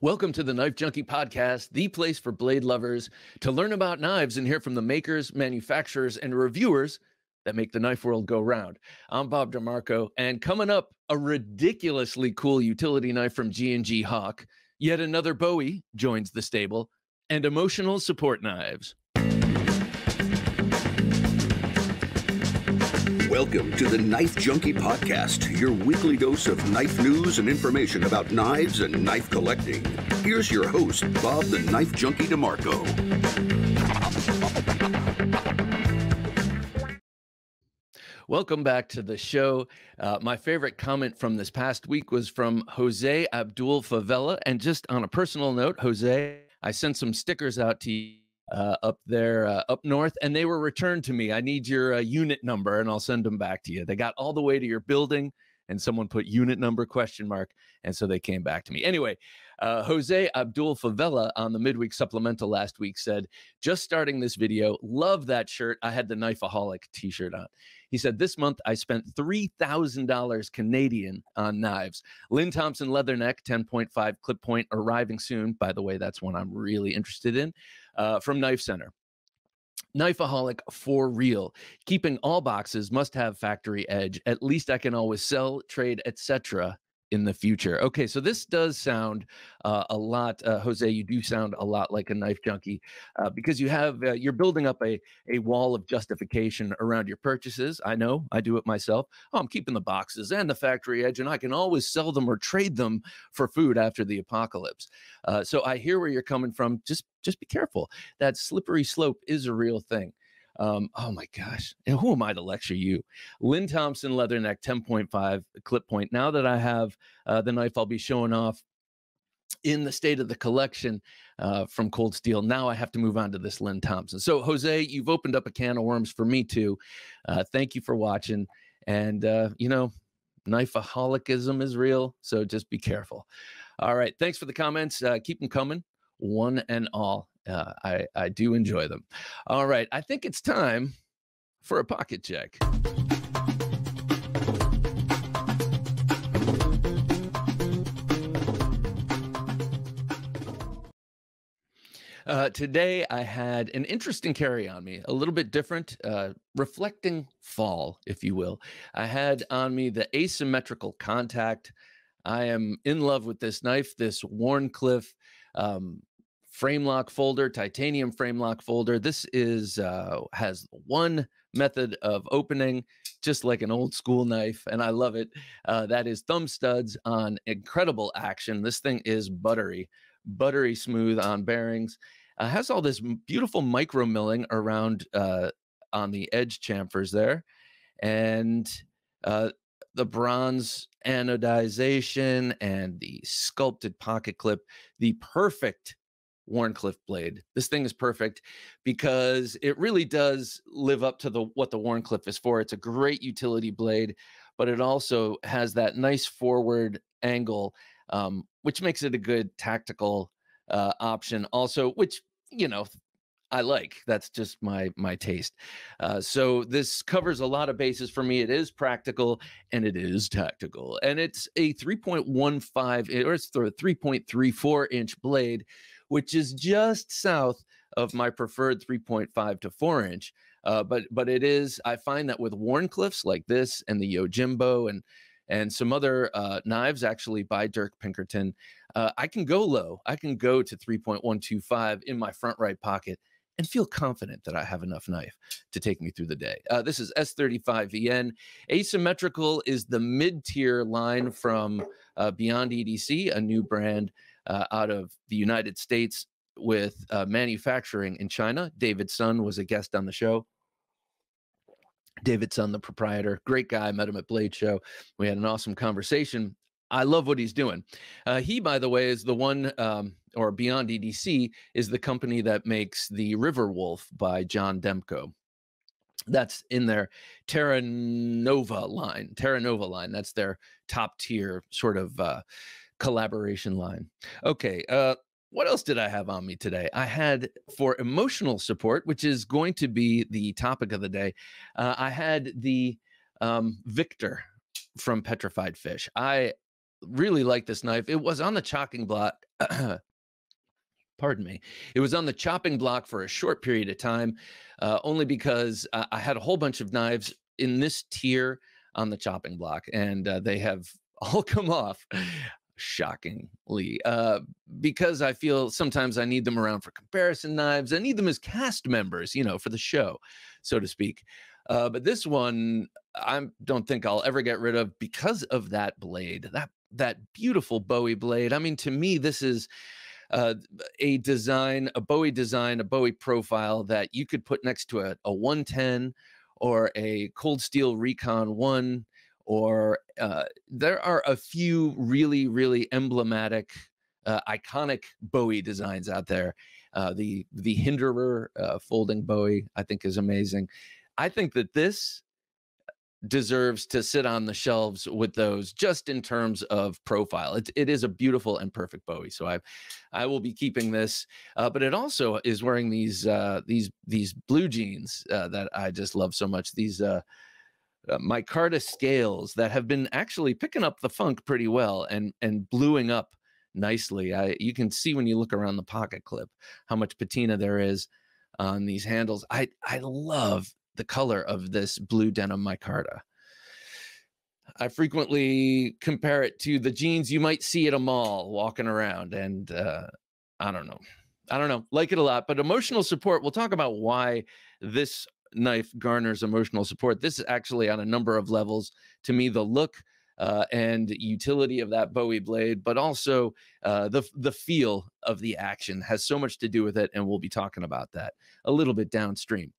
Welcome to the Knife Junkie Podcast, the place for blade lovers to learn about knives and hear from the makers, manufacturers, and reviewers that make the knife world go round. I'm Bob DeMarco, and coming up, a ridiculously cool utility knife from G&G Hawk. Yet another Bowie joins the stable, and emotional support knives. Welcome to the Knife Junkie Podcast, your weekly dose of knife news and information about knives and knife collecting. Here's your host, Bob the Knife Junkie DeMarco. Welcome back to the show. Uh, my favorite comment from this past week was from Jose Abdul Favela. And just on a personal note, Jose, I sent some stickers out to you uh, up there uh, up north and they were returned to me. I need your uh, unit number and i'll send them back to you. They got all the way to your building and someone put unit number question mark and so they came back to me. Anyway uh, jose abdul favela on the midweek supplemental last week said just starting this video love that shirt. I had the knifeaholic t-shirt on. He said this month i spent $3000 canadian on knives. Lynn thompson leatherneck 10.5 clip point arriving soon. By the way that's one i'm really interested in uh, from knife center Knifeaholic for real. Keeping all boxes must have factory edge. At least I can always sell, trade, etc. in the future. Okay, so this does sound uh, a lot, uh, Jose. You do sound a lot like a knife junkie uh, because you have uh, you're building up a a wall of justification around your purchases. I know, I do it myself. Oh, I'm keeping the boxes and the factory edge, and I can always sell them or trade them for food after the apocalypse. Uh, so I hear where you're coming from. Just just be careful. That slippery slope is a real thing. Um, oh my gosh. And who am I to lecture you? Lynn Thompson Leatherneck 10.5 clip point. Now that I have uh, the knife I'll be showing off in the state of the collection uh, from Cold Steel. Now I have to move on to this Lynn Thompson. So, Jose, you've opened up a can of worms for me too. Uh, thank you for watching. And, uh, you know, knifeaholicism is real. So just be careful. All right. Thanks for the comments. Uh, keep them coming one and all. Uh, I, I do enjoy them. All right. I think it's time for a pocket check. Uh, today, I had an interesting carry on me, a little bit different, uh, reflecting fall, if you will. I had on me the asymmetrical contact. I am in love with this knife, this Wharncliffe um, frame lock folder, titanium frame lock folder. This is uh, has one method of opening, just like an old school knife, and I love it. Uh, that is thumb studs on incredible action. This thing is buttery, buttery smooth on bearings. Uh, has all this beautiful micro milling around uh, on the edge chamfers there, and uh, the bronze anodization and the sculpted pocket clip, the perfect Wharncliffe blade. This thing is perfect because it really does live up to the what the Wharncliffe is for. It's a great utility blade, but it also has that nice forward angle, um, which makes it a good tactical uh, option. Also, which you know I like. That's just my my taste. Uh, so this covers a lot of bases for me. It is practical and it is tactical, and it's a 3.15 or it's the 3.34 inch blade, which is just south of my preferred 3.5 to 4 inch. Uh, but but it is. I find that with Wharncliffes like this and the Yojimbo and and some other uh, knives actually by Dirk Pinkerton, uh, I can go low. I can go to 3.125 in my front right pocket and feel confident that I have enough knife to take me through the day. Uh, this is S35VN. Asymmetrical is the mid tier line from uh, Beyond EDC, a new brand uh, out of the United States with uh, manufacturing in China. David Sun was a guest on the show. David Sun, the proprietor, great guy. Met him at Blade Show. We had an awesome conversation. I love what he's doing. Uh, he, by the way, is the one, um, or Beyond EDC is the company that makes the River Wolf by John Demko. That's in their Terra Nova line. Terra Nova line. That's their top tier sort of uh, collaboration line. Okay. Uh, what else did I have on me today? I had for emotional support, which is going to be the topic of the day. Uh, I had the um, Victor from Petrified Fish. I really like this knife. It was on the chopping block pardon me. It was on the chopping block for a short period of time, uh, only because uh, I had a whole bunch of knives in this tier on the chopping block, and uh, they have all come off shockingly uh, because i feel sometimes i need them around for comparison knives i need them as cast members you know for the show so to speak uh, but this one i don't think i'll ever get rid of because of that blade that that beautiful bowie blade. I mean to me this is uh, a design, a Bowie design, a Bowie profile that you could put next to a, a 110 or a Cold Steel Recon 1, or uh, there are a few really, really emblematic, uh, iconic Bowie designs out there. Uh, the the Hinderer uh, folding Bowie, I think, is amazing. I think that this deserves to sit on the shelves with those just in terms of profile it, it is a beautiful and perfect bowie so i i will be keeping this uh, but it also is wearing these uh, these these blue jeans uh, that i just love so much these uh, micarta scales that have been actually picking up the funk pretty well and and bluing up nicely I, you can see when you look around the pocket clip how much patina there is on these handles i i love the color of this blue denim micarta. I frequently compare it to the jeans you might see at a mall walking around. And uh, I don't know. I don't know. Like it a lot. But emotional support, we'll talk about why this knife garners emotional support. This is actually on a number of levels. To me, the look uh, and utility of that Bowie blade, but also uh, the the feel of the action has so much to do with it, and we'll be talking about that a little bit downstream.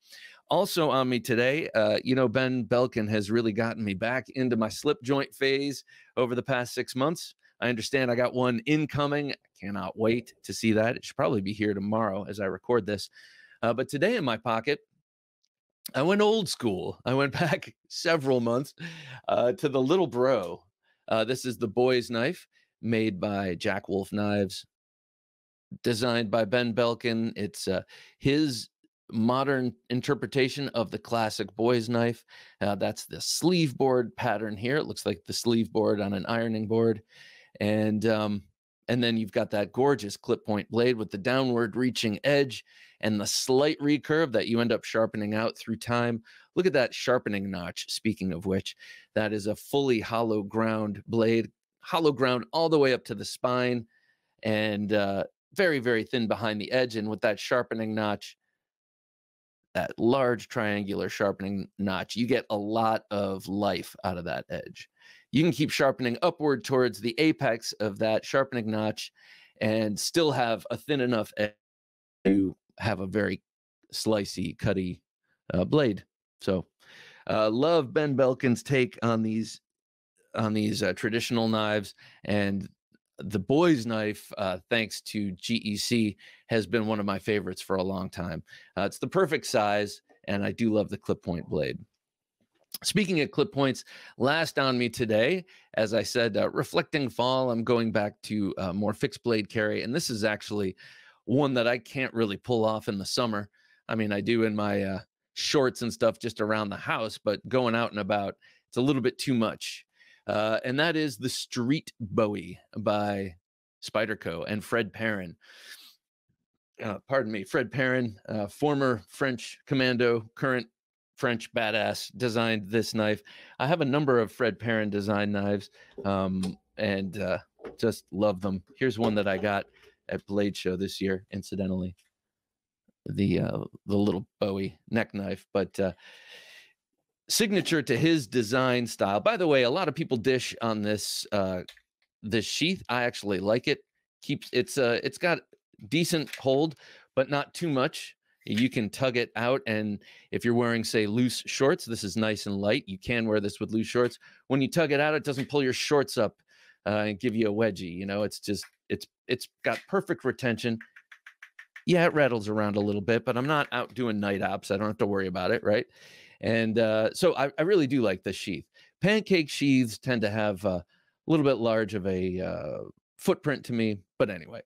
Also on me today, uh, you know, Ben Belkin has really gotten me back into my slip joint phase over the past six months. I understand I got one incoming. I cannot wait to see that. It should probably be here tomorrow as I record this. Uh, but today in my pocket, I went old school. I went back several months uh, to the Little Bro. Uh, this is the boy's knife made by Jack Wolf Knives, designed by Ben Belkin. It's uh, his modern interpretation of the classic boy's knife. Uh, that's the sleeve board pattern here. It looks like the sleeve board on an ironing board. And um, and then you've got that gorgeous clip point blade with the downward reaching edge and the slight recurve that you end up sharpening out through time. Look at that sharpening notch. Speaking of which, that is a fully hollow ground blade, hollow ground all the way up to the spine and uh, very, very thin behind the edge. And with that sharpening notch, that large triangular sharpening notch, you get a lot of life out of that edge. You can keep sharpening upward towards the apex of that sharpening notch and still have a thin enough edge to have a very slicey, cutty uh, blade. So, uh, love Ben Belkin's take on these on these uh, traditional knives, and the boy's knife, uh, thanks to GEC, has been one of my favorites for a long time. Uh, it's the perfect size, and I do love the clip point blade. Speaking of clip points, last on me today, as I said, uh, reflecting fall, I'm going back to uh, more fixed blade carry, and this is actually one that I can't really pull off in the summer. I mean, I do in my uh, shorts and stuff just around the house, but going out and about, it's a little bit too much uh, and that is The Street Bowie by Spyderco and Fred Perrin. Uh, pardon me, Fred Perrin, uh, former French commando, current French badass, designed this knife. I have a number of Fred Perrin design knives um, and uh, just love them. Here's one that I got at Blade Show this year, incidentally. The uh, the little Bowie neck knife, but uh, signature to his design style. By the way, a lot of people dish on this uh this sheath. I actually like it. Keeps it's uh it's got decent hold, but not too much. You can tug it out, and if you're wearing, say, loose shorts, this is nice and light. You can wear this with loose shorts. When you tug it out, it doesn't pull your shorts up uh, and give you a wedgie. You know, it's just it's it's got perfect retention. Yeah, it rattles around a little bit, but I'm not out doing night ops. I don't have to worry about it, right? And uh, so I, I, really do like the sheath. Pancake sheaths tend to have a little bit large of a uh, footprint to me. But anyway,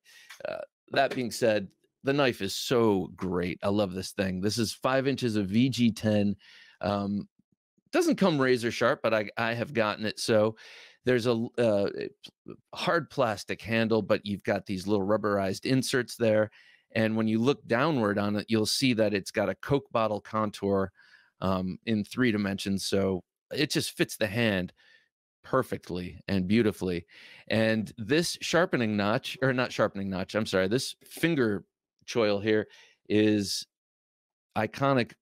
uh, that being said, the knife is so great. I love this thing. This is five inches of VG10. Um, doesn't come razor sharp, but I, I have gotten it so. there's a uh, hard plastic handle, but you've got these little rubberized inserts there. And when you look downward on it, you'll see that it's got a Coke bottle contour um, in three dimensions. So it just fits the hand perfectly and beautifully. And this sharpening notch, or not sharpening notch, I'm sorry, this finger choil here is iconic.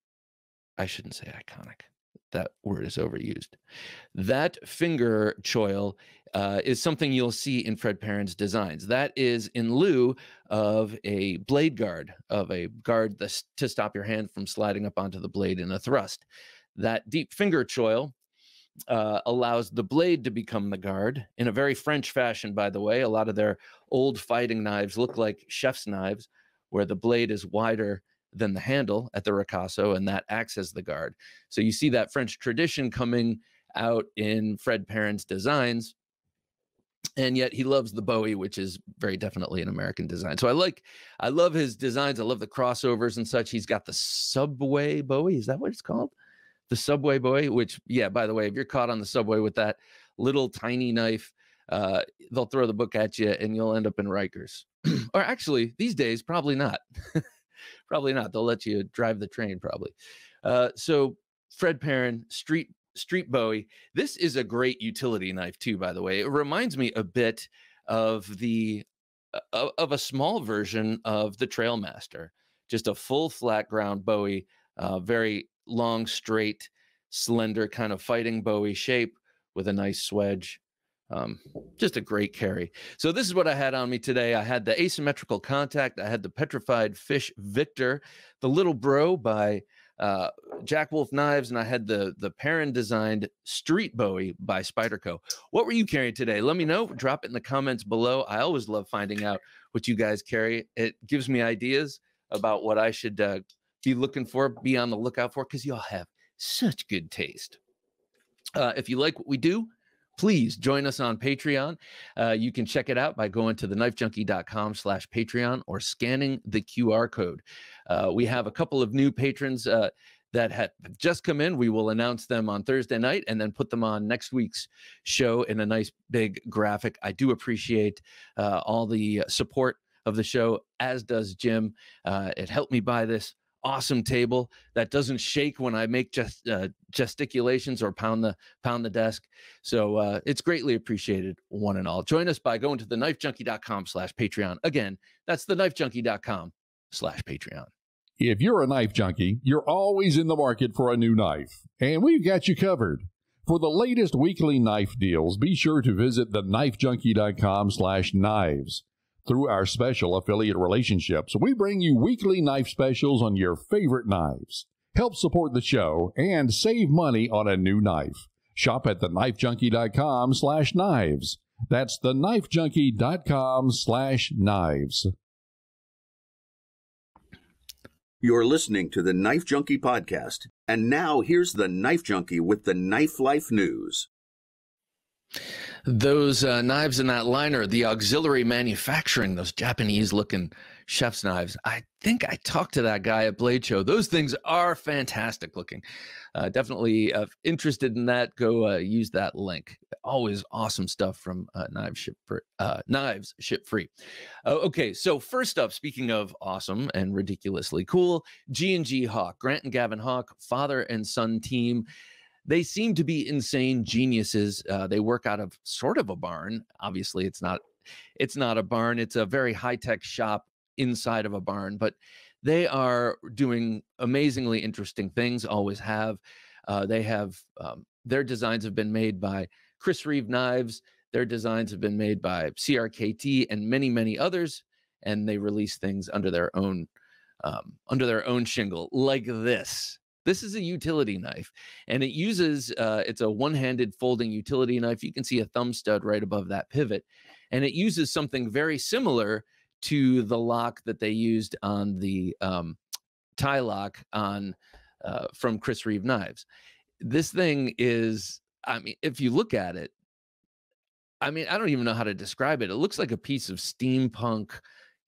I shouldn't say iconic. That word is overused. That finger choil uh, is something you'll see in Fred Perrin's designs. That is in lieu of a blade guard, of a guard the, to stop your hand from sliding up onto the blade in a thrust. That deep finger choil uh, allows the blade to become the guard in a very French fashion, by the way. A lot of their old fighting knives look like chef's knives, where the blade is wider than the handle at the ricasso, and that acts as the guard. So you see that French tradition coming out in Fred Perrin's designs. And yet he loves the Bowie, which is very definitely an American design. So I like, I love his designs. I love the crossovers and such. He's got the Subway Bowie. Is that what it's called? the subway boy which yeah by the way if you're caught on the subway with that little tiny knife uh, they'll throw the book at you and you'll end up in rikers. Or actually these days probably not. Probably not. They'll let you drive the train probably. Uh, so fred perrin street street bowie this is a great utility knife too by the way. It reminds me a bit of the uh, of a small version of the trailmaster. Just a full flat ground bowie uh, very long, straight, slender kind of fighting Bowie shape with a nice swedge. Um, just a great carry. So this is what I had on me today. I had the asymmetrical contact. I had the petrified fish Victor, the little bro by uh, Jack Wolf Knives, and I had the the Perrin designed Street Bowie by Spyderco. What were you carrying today? Let me know. Drop it in the comments below. I always love finding out what you guys carry. It gives me ideas about what I should uh, be looking for, be on the lookout for, because y'all have such good taste. Uh, if you like what we do, please join us on Patreon. Uh, you can check it out by going to theknifejunkie.com slash Patreon or scanning the QR code. Uh, we have a couple of new patrons uh, that have just come in. We will announce them on Thursday night and then put them on next week's show in a nice big graphic. I do appreciate uh, all the support of the show, as does Jim. Uh, it helped me buy this awesome table that doesn't shake when I make just uh, gesticulations or pound the pound the desk. So uh, it's greatly appreciated, one and all. Join us by going to the knifejunkie.com slash Patreon. Again, that's the knifejunkie.com slash Patreon. If you're a knife junkie, you're always in the market for a new knife, and we've got you covered. For the latest weekly knife deals, be sure to visit the knifejunkie.com slash knives. Through our special affiliate relationships, we bring you weekly knife specials on your favorite knives. Help support the show and save money on a new knife. Shop at theknifejunkie.com slash knives. That's theknifejunkie.com slash knives. You're listening to the Knife Junkie podcast. And now here's the Knife Junkie with the Knife Life News those uh, knives in that liner, the auxiliary manufacturing, those Japanese looking chef's knives. I think I talked to that guy at Blade Show. Those things are fantastic looking. Uh, definitely uh, interested in that. Go uh, use that link. Always awesome stuff from uh, Knives Ship for uh, Knives Ship Free. Uh, okay, so first up, speaking of awesome and ridiculously cool, G and G Hawk, Grant and Gavin Hawk, father and son team they seem to be insane geniuses. Uh, they work out of sort of a barn. Obviously, it's not it's not a barn. It's a very high tech shop inside of a barn, but they are doing amazingly interesting things. Always have. Uh, they have um, their designs have been made by Chris Reeve Knives. Their designs have been made by CRKT and many many others, and they release things under their own um, under their own shingle like this. This is a utility knife, and it uses uh, it's a one-handed folding utility knife. You can see a thumb stud right above that pivot, and it uses something very similar to the lock that they used on the um, tie lock on uh, from Chris Reeve knives. This thing is, I mean, if you look at it, I mean, I don't even know how to describe it. It looks like a piece of steampunk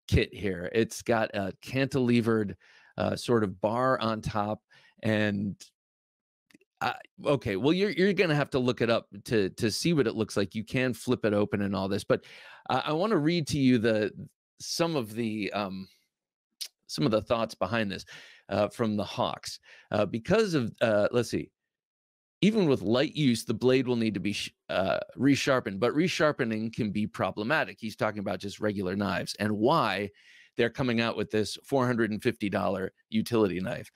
kit here. It's got a cantilevered uh, sort of bar on top and uh, okay, well, you're you're gonna have to look it up to to see what it looks like. You can flip it open and all this, but uh, I want to read to you the some of the um, some of the thoughts behind this uh, from the Hawks uh, because of uh, let's see. Even with light use, the blade will need to be uh, resharpened, but resharpening can be problematic. He's talking about just regular knives and why they're coming out with this $450 utility knife.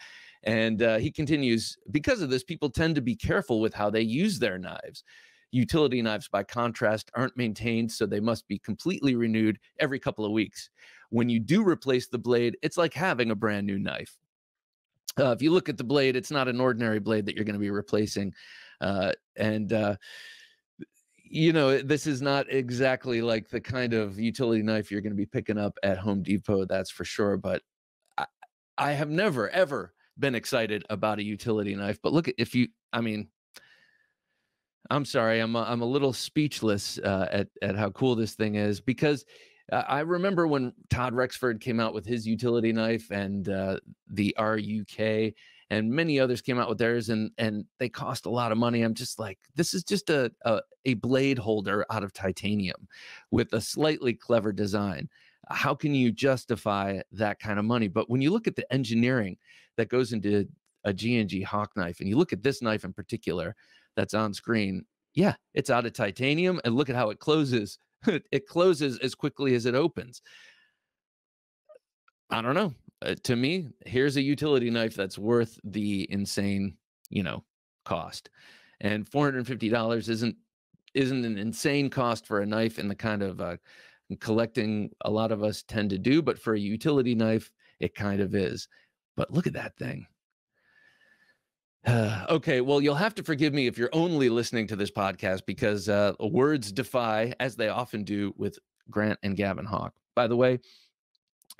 And uh, he continues, because of this, people tend to be careful with how they use their knives. Utility knives, by contrast, aren't maintained, so they must be completely renewed every couple of weeks. When you do replace the blade, it's like having a brand new knife. Uh, if you look at the blade, it's not an ordinary blade that you're going to be replacing. Uh, and, uh, you know, this is not exactly like the kind of utility knife you're going to be picking up at Home Depot, that's for sure. But I, I have never, ever been excited about a utility knife. But look, if you, I mean, I'm sorry, I'm a, I'm a little speechless uh, at at how cool this thing is because I remember when Todd Rexford came out with his utility knife and uh, the RUK and many others came out with theirs and and they cost a lot of money. I'm just like, this is just a a, a blade holder out of titanium with a slightly clever design. How can you justify that kind of money? But when you look at the engineering that goes into a G&G Hawk knife, and you look at this knife in particular that's on screen, yeah, it's out of titanium, and look at how it closes. it closes as quickly as it opens. I don't know. Uh, to me, here's a utility knife that's worth the insane, you know, cost. And $450 isn't isn't an insane cost for a knife in the kind of uh, collecting a lot of us tend to do, but for a utility knife, it kind of is. But look at that thing. Okay, well, you'll have to forgive me if you're only listening to this podcast because uh, words defy, as they often do with Grant and Gavin Hawk. By the way,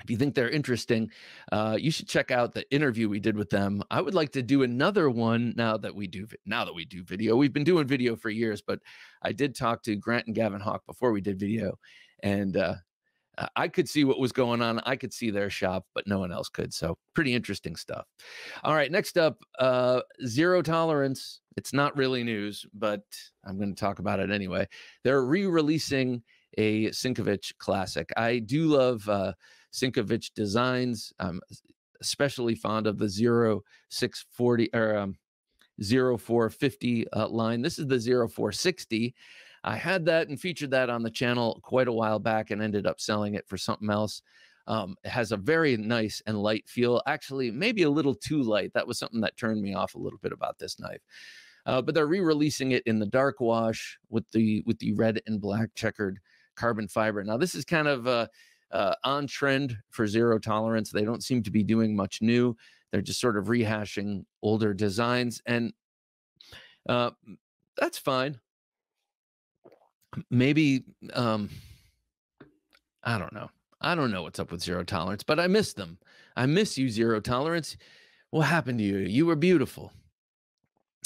if you think they're interesting, uh, you should check out the interview we did with them. I would like to do another one now that we do now that we do video. We've been doing video for years, but I did talk to Grant and Gavin Hawk before we did video, and uh, I could see what was going on. I could see their shop, but no one else could. So pretty interesting stuff. All right, next up, uh, zero tolerance. It's not really news, but I'm going to talk about it anyway. They're re-releasing a Sinkevich classic. I do love uh, Sinkevich designs. I'm especially fond of the zero six forty or um, zero four fifty uh, line. This is the zero four sixty. I had that and featured that on the channel quite a while back and ended up selling it for something else. Um, it has a very nice and light feel. Actually, maybe a little too light. That was something that turned me off a little bit about this knife. Uh, but they're re-releasing it in the dark wash with the with the red and black checkered carbon fiber. Now, this is kind of uh, uh, on trend for zero tolerance. They don't seem to be doing much new. They're just sort of rehashing older designs, and uh, that's fine maybe um I don't know. I don't know what's up with zero tolerance, but I miss them. I miss you, zero tolerance. What happened to you? You were beautiful.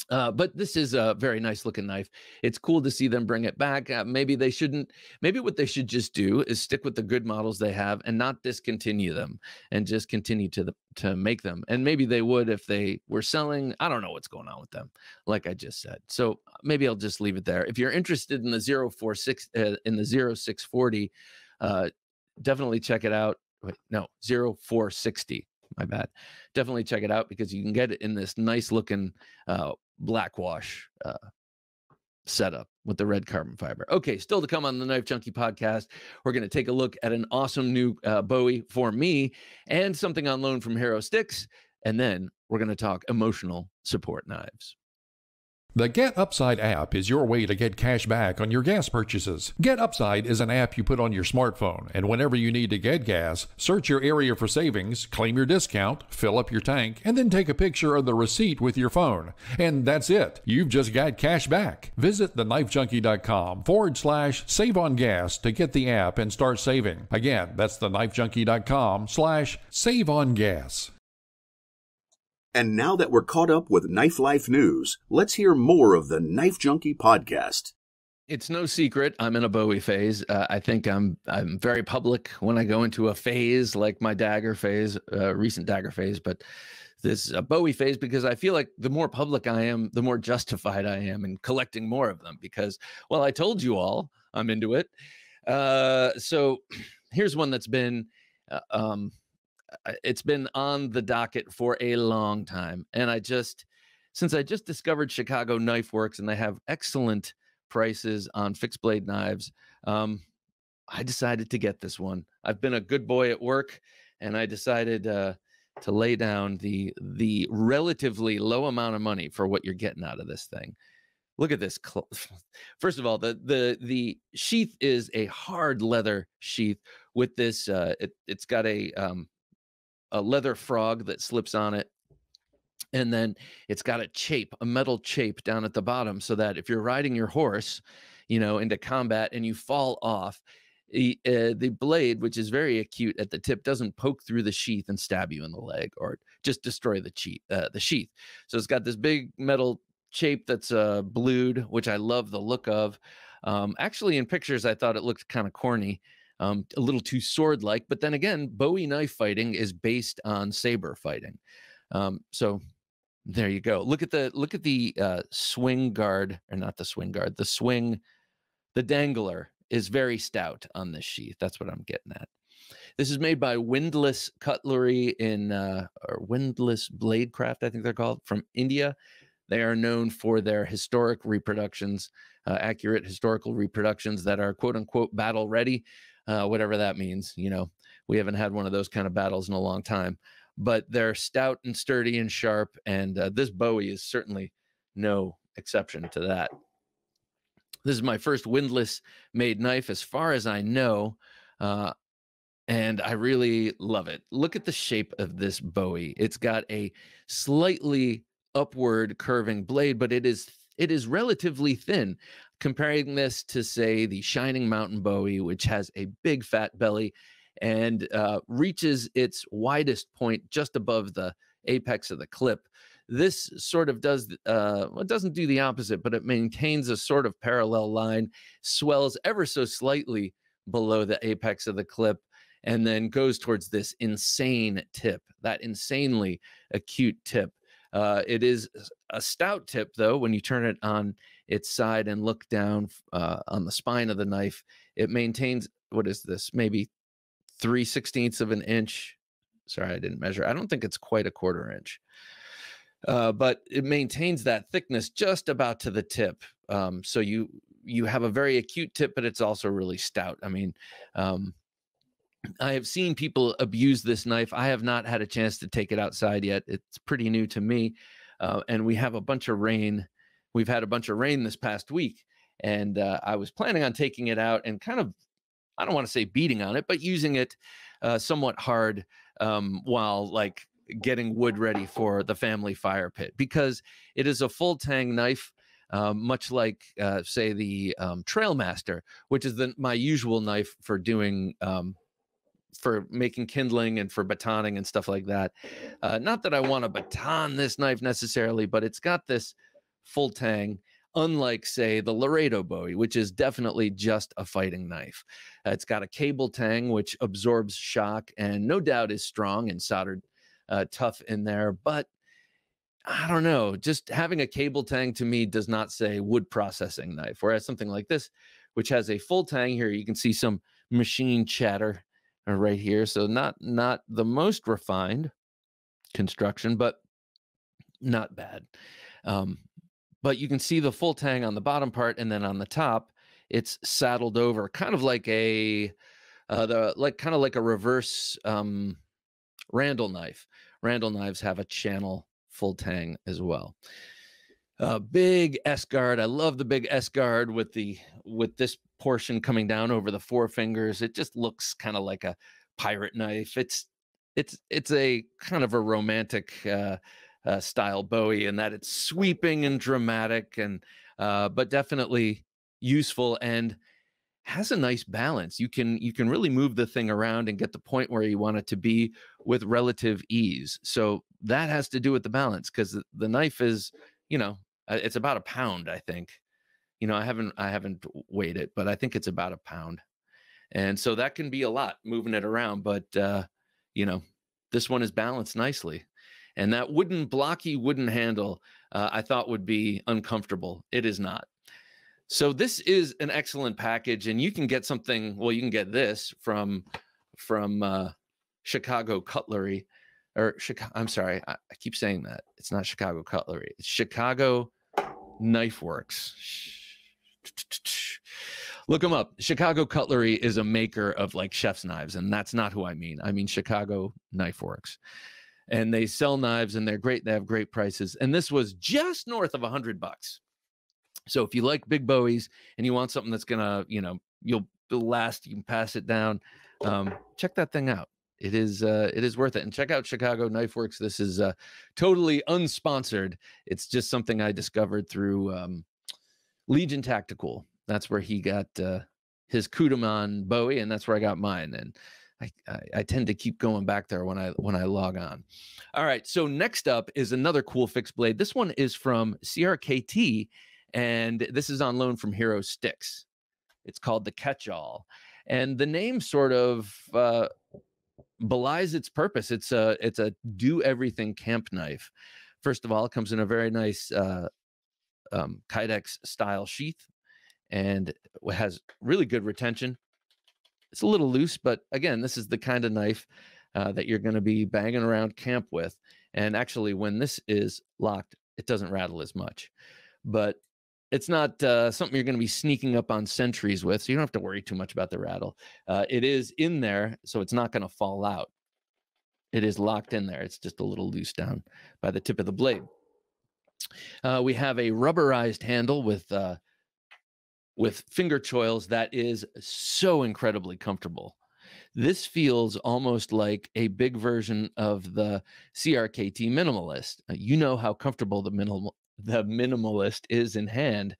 Uh, but this is a very nice looking knife. It's cool to see them bring it back. Uh, maybe they shouldn't. Maybe what they should just do is stick with the good models they have and not discontinue them, and just continue to the to make them. And maybe they would if they were selling. I don't know what's going on with them, like I just said. So maybe I'll just leave it there. If you're interested in the 046 uh, in the 0640, uh, definitely check it out. Wait, no, 0460 my bad. Definitely check it out because you can get it in this nice looking uh, blackwash uh, setup with the red carbon fiber. Okay, still to come on the Knife Junkie podcast, we're going to take a look at an awesome new uh, Bowie for me and something on loan from Hero Sticks. And then we're going to talk emotional support knives. The Get Upside app is your way to get cash back on your gas purchases. Get Upside is an app you put on your smartphone, and whenever you need to get gas, search your area for savings, claim your discount, fill up your tank, and then take a picture of the receipt with your phone. And that's it. You've just got cash back. Visit theknifejunkie.com forward slash save on gas to get the app and start saving. Again, that's theknifejunkie.com slash save on gas. And now that we're caught up with Knife Life news, let's hear more of the Knife Junkie podcast. it's no secret I'm in a Bowie phase. Uh, I think I'm I'm very public when I go into a phase like my dagger phase, uh, recent dagger phase, but this a Bowie phase because I feel like the more public I am, the more justified I am in collecting more of them because well, I told you all I'm into it. Uh, so here's one that's been uh, um, it's been on the docket for a long time and I just since I just discovered Chicago Knife Works and they have excellent prices on fixed blade knives, um, I decided to get this one. I've been a good boy at work, and I decided uh, to lay down the the relatively low amount of money for what you're getting out of this thing. Look at this. First of all, the the the sheath is a hard leather sheath with this. Uh, it it's got a um, a leather frog that slips on it and then it's got a chape a metal chape down at the bottom so that if you're riding your horse you know into combat and you fall off the, uh, the blade which is very acute at the tip doesn't poke through the sheath and stab you in the leg or just destroy the uh, the sheath. So it's got this big metal chape that's uh, blued which i love the look of. Um, actually in pictures i thought it looked kind of corny um, a little too sword like but then again bowie knife fighting is based on saber fighting um, so there you go. Look at the look at the uh, swing guard, or not the swing guard. The swing, the dangler is very stout on this sheath. That's what I'm getting at. This is made by Windlass Cutlery in uh, or Windlass Bladecraft, I think they're called, from India. They are known for their historic reproductions, uh, accurate historical reproductions that are quote unquote battle ready, uh, whatever that means. You know, we haven't had one of those kind of battles in a long time but they're stout and sturdy and sharp. And uh, this Bowie is certainly no exception to that. This is my first windlass made knife, as far as I know. Uh, and I really love it. Look at the shape of this Bowie. It's got a slightly upward curving blade, but it is it is relatively thin. Comparing this to say the Shining Mountain Bowie, which has a big fat belly and uh, reaches its widest point just above the apex of the clip. This sort of does, uh, well, it doesn't do the opposite, but it maintains a sort of parallel line, swells ever so slightly below the apex of the clip, and then goes towards this insane tip, that insanely acute tip. Uh, it is a stout tip, though, when you turn it on its side and look down uh, on the spine of the knife. It maintains, what is this, maybe three sixteenths of an inch. Sorry, I didn't measure. I don't think it's quite a quarter inch. Uh, but it maintains that thickness just about to the tip. Um, so you you have a very acute tip, but it's also really stout. I mean, um, I have seen people abuse this knife. I have not had a chance to take it outside yet. It's pretty new to me, uh, and we have a bunch of rain. We've had a bunch of rain this past week, and uh, I was planning on taking it out and kind of I don't want to say beating on it, but using it uh, somewhat hard um, while like getting wood ready for the family fire pit because it is a full tang knife. Um, much like, uh, say, the um, Trailmaster, which is the, my usual knife for doing um, for making kindling and for batoning and stuff like that. Uh, not that I want to baton this knife necessarily, but it's got this full tang unlike, say, the Laredo Bowie, which is definitely just a fighting knife. Uh, it's got a cable tang, which absorbs shock and no doubt is strong and soldered uh, tough in there. But I don't know, just having a cable tang to me does not say wood processing knife. Whereas something like this, which has a full tang here, you can see some machine chatter uh, right here. So not not the most refined construction, but not bad. Um, but you can see the full tang on the bottom part and then on the top it's saddled over kind of like a uh, the like kind of like a reverse um, Randall knife. Randall knives have a channel full tang as well. Uh, big S guard. I love the big S guard with the with this portion coming down over the four fingers. It just looks kind of like a pirate knife. It's it's it's a kind of a romantic uh, uh, style Bowie in that it's sweeping and dramatic and uh, but definitely useful and has a nice balance. You can you can really move the thing around and get the point where you want it to be with relative ease. So that has to do with the balance because the, knife is, you know, uh, it's about a pound, I think. you know, I haven't I haven't weighed it, but I think it's about a pound. And so that can be a lot moving it around, but uh, you know, this one is balanced nicely. And that wooden blocky wooden handle uh, I thought would be uncomfortable. It is not. So this is an excellent package, and you can get something. Well, you can get this from from uh, Chicago Cutlery, or Chicago. I'm sorry, I, I keep saying that it's not Chicago Cutlery. It's Chicago Knife Works. Look them up. Chicago Cutlery is a maker of like chef's knives, and that's not who I mean. I mean Chicago Knife Works. And they sell knives and they're great. They have great prices. And this was just north of a hundred bucks. So if you like big bowies and you want something that's gonna, you know, you'll last, you can pass it down. Um, check that thing out. It is uh, it is worth it. And check out Chicago Knife Works. This is uh, totally unsponsored. It's just something I discovered through um, Legion Tactical. That's where he got uh, his Cudeman Bowie, and that's where I got mine. And I, I, tend to keep going back there when I when I log on. All right. So next up is another cool fixed blade. This one is from CRKT and this is on loan from Hero Sticks. It's called the Catch-All, and the name sort of uh, belies its purpose. It's a it's a do everything camp knife. First of all, it comes in a very nice uh, um, Kydex style sheath, and has really good retention. It's a little loose, but again, this is the kind of knife uh, that you're going to be banging around camp with. And actually, when this is locked, it doesn't rattle as much. But it's not uh, something you're going to be sneaking up on sentries with, so you don't have to worry too much about the rattle. Uh, it is in there, so it's not going to fall out. It is locked in there. It's just a little loose down by the tip of the blade. Uh, we have a rubberized handle with uh, with finger choils that is so incredibly comfortable. This feels almost like a big version of the CRKT minimalist. Uh, you know how comfortable the minimal the minimalist is in hand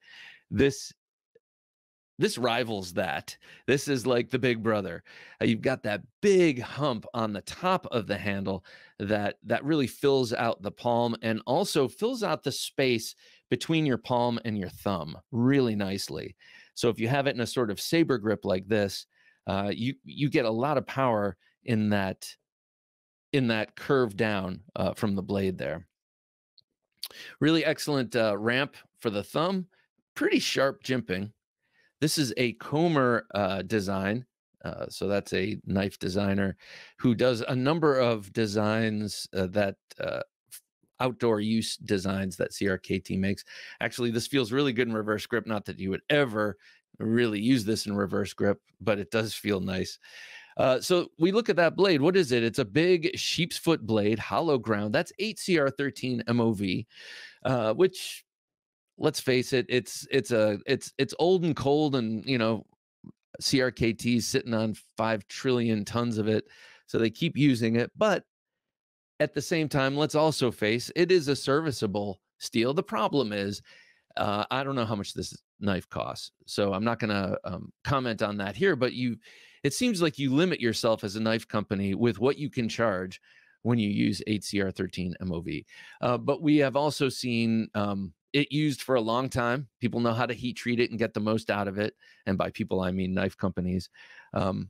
this this rivals that this is like the big brother uh, you've got that big hump on the top of the handle that that really fills out the palm and also fills out the space between your palm and your thumb really nicely so if you have it in a sort of saber grip like this uh, you you get a lot of power in that in that curve down uh, from the blade there Really excellent uh, ramp for the thumb. Pretty sharp jimping. This is a Comer uh, design. Uh, so that's a knife designer who does a number of designs uh, that outdoor use designs that CRKT makes. Actually, this feels really good in reverse grip. Not that you would ever really use this in reverse grip, but it does feel nice. Uh, so we look at that blade. What is it? It's a big sheep's foot blade, hollow ground. That's 8CR13 MOV, uh, which let's face it, it's it's a it's it's old and cold, and you know, CRKT sitting on five trillion tons of it, so they keep using it. But at the same time, let's also face it is a serviceable steel. The problem is, uh, I don't know how much this knife costs, so I'm not going to um, comment on that here. But you it seems like you limit yourself as a knife company with what you can charge when you use 8CR13 MOV. Uh, but we have also seen um, it used for a long time. People know how to heat treat it and get the most out of it. And by people, I mean knife companies. Um,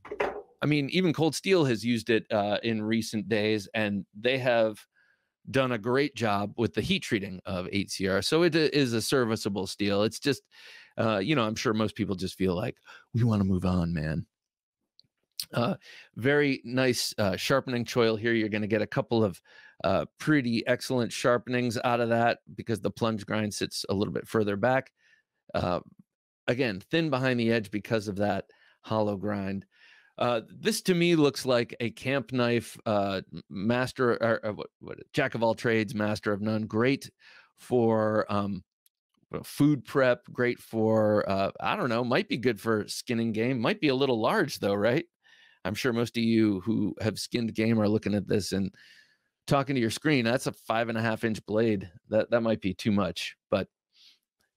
I mean, even Cold Steel has used it uh, in recent days, and they have done a great job with the heat treating of 8CR. So it is a serviceable steel. It's just, uh, you know, I'm sure most people just feel like we want to move on, man. Uh, very nice uh, sharpening choil here. You're going to get a couple of uh, pretty excellent sharpenings out of that because the plunge grind sits a little bit further back. Uh, again, thin behind the edge because of that hollow grind. Uh, this to me looks like a camp knife uh, master or, or what, what, jack of all trades, master of none. Great for um, food prep, great for uh, I don't know, might be good for skinning game. Might be a little large though, right? I'm sure most of you who have skinned game are looking at this and talking to your screen. That's a five and a half inch blade. That that might be too much, but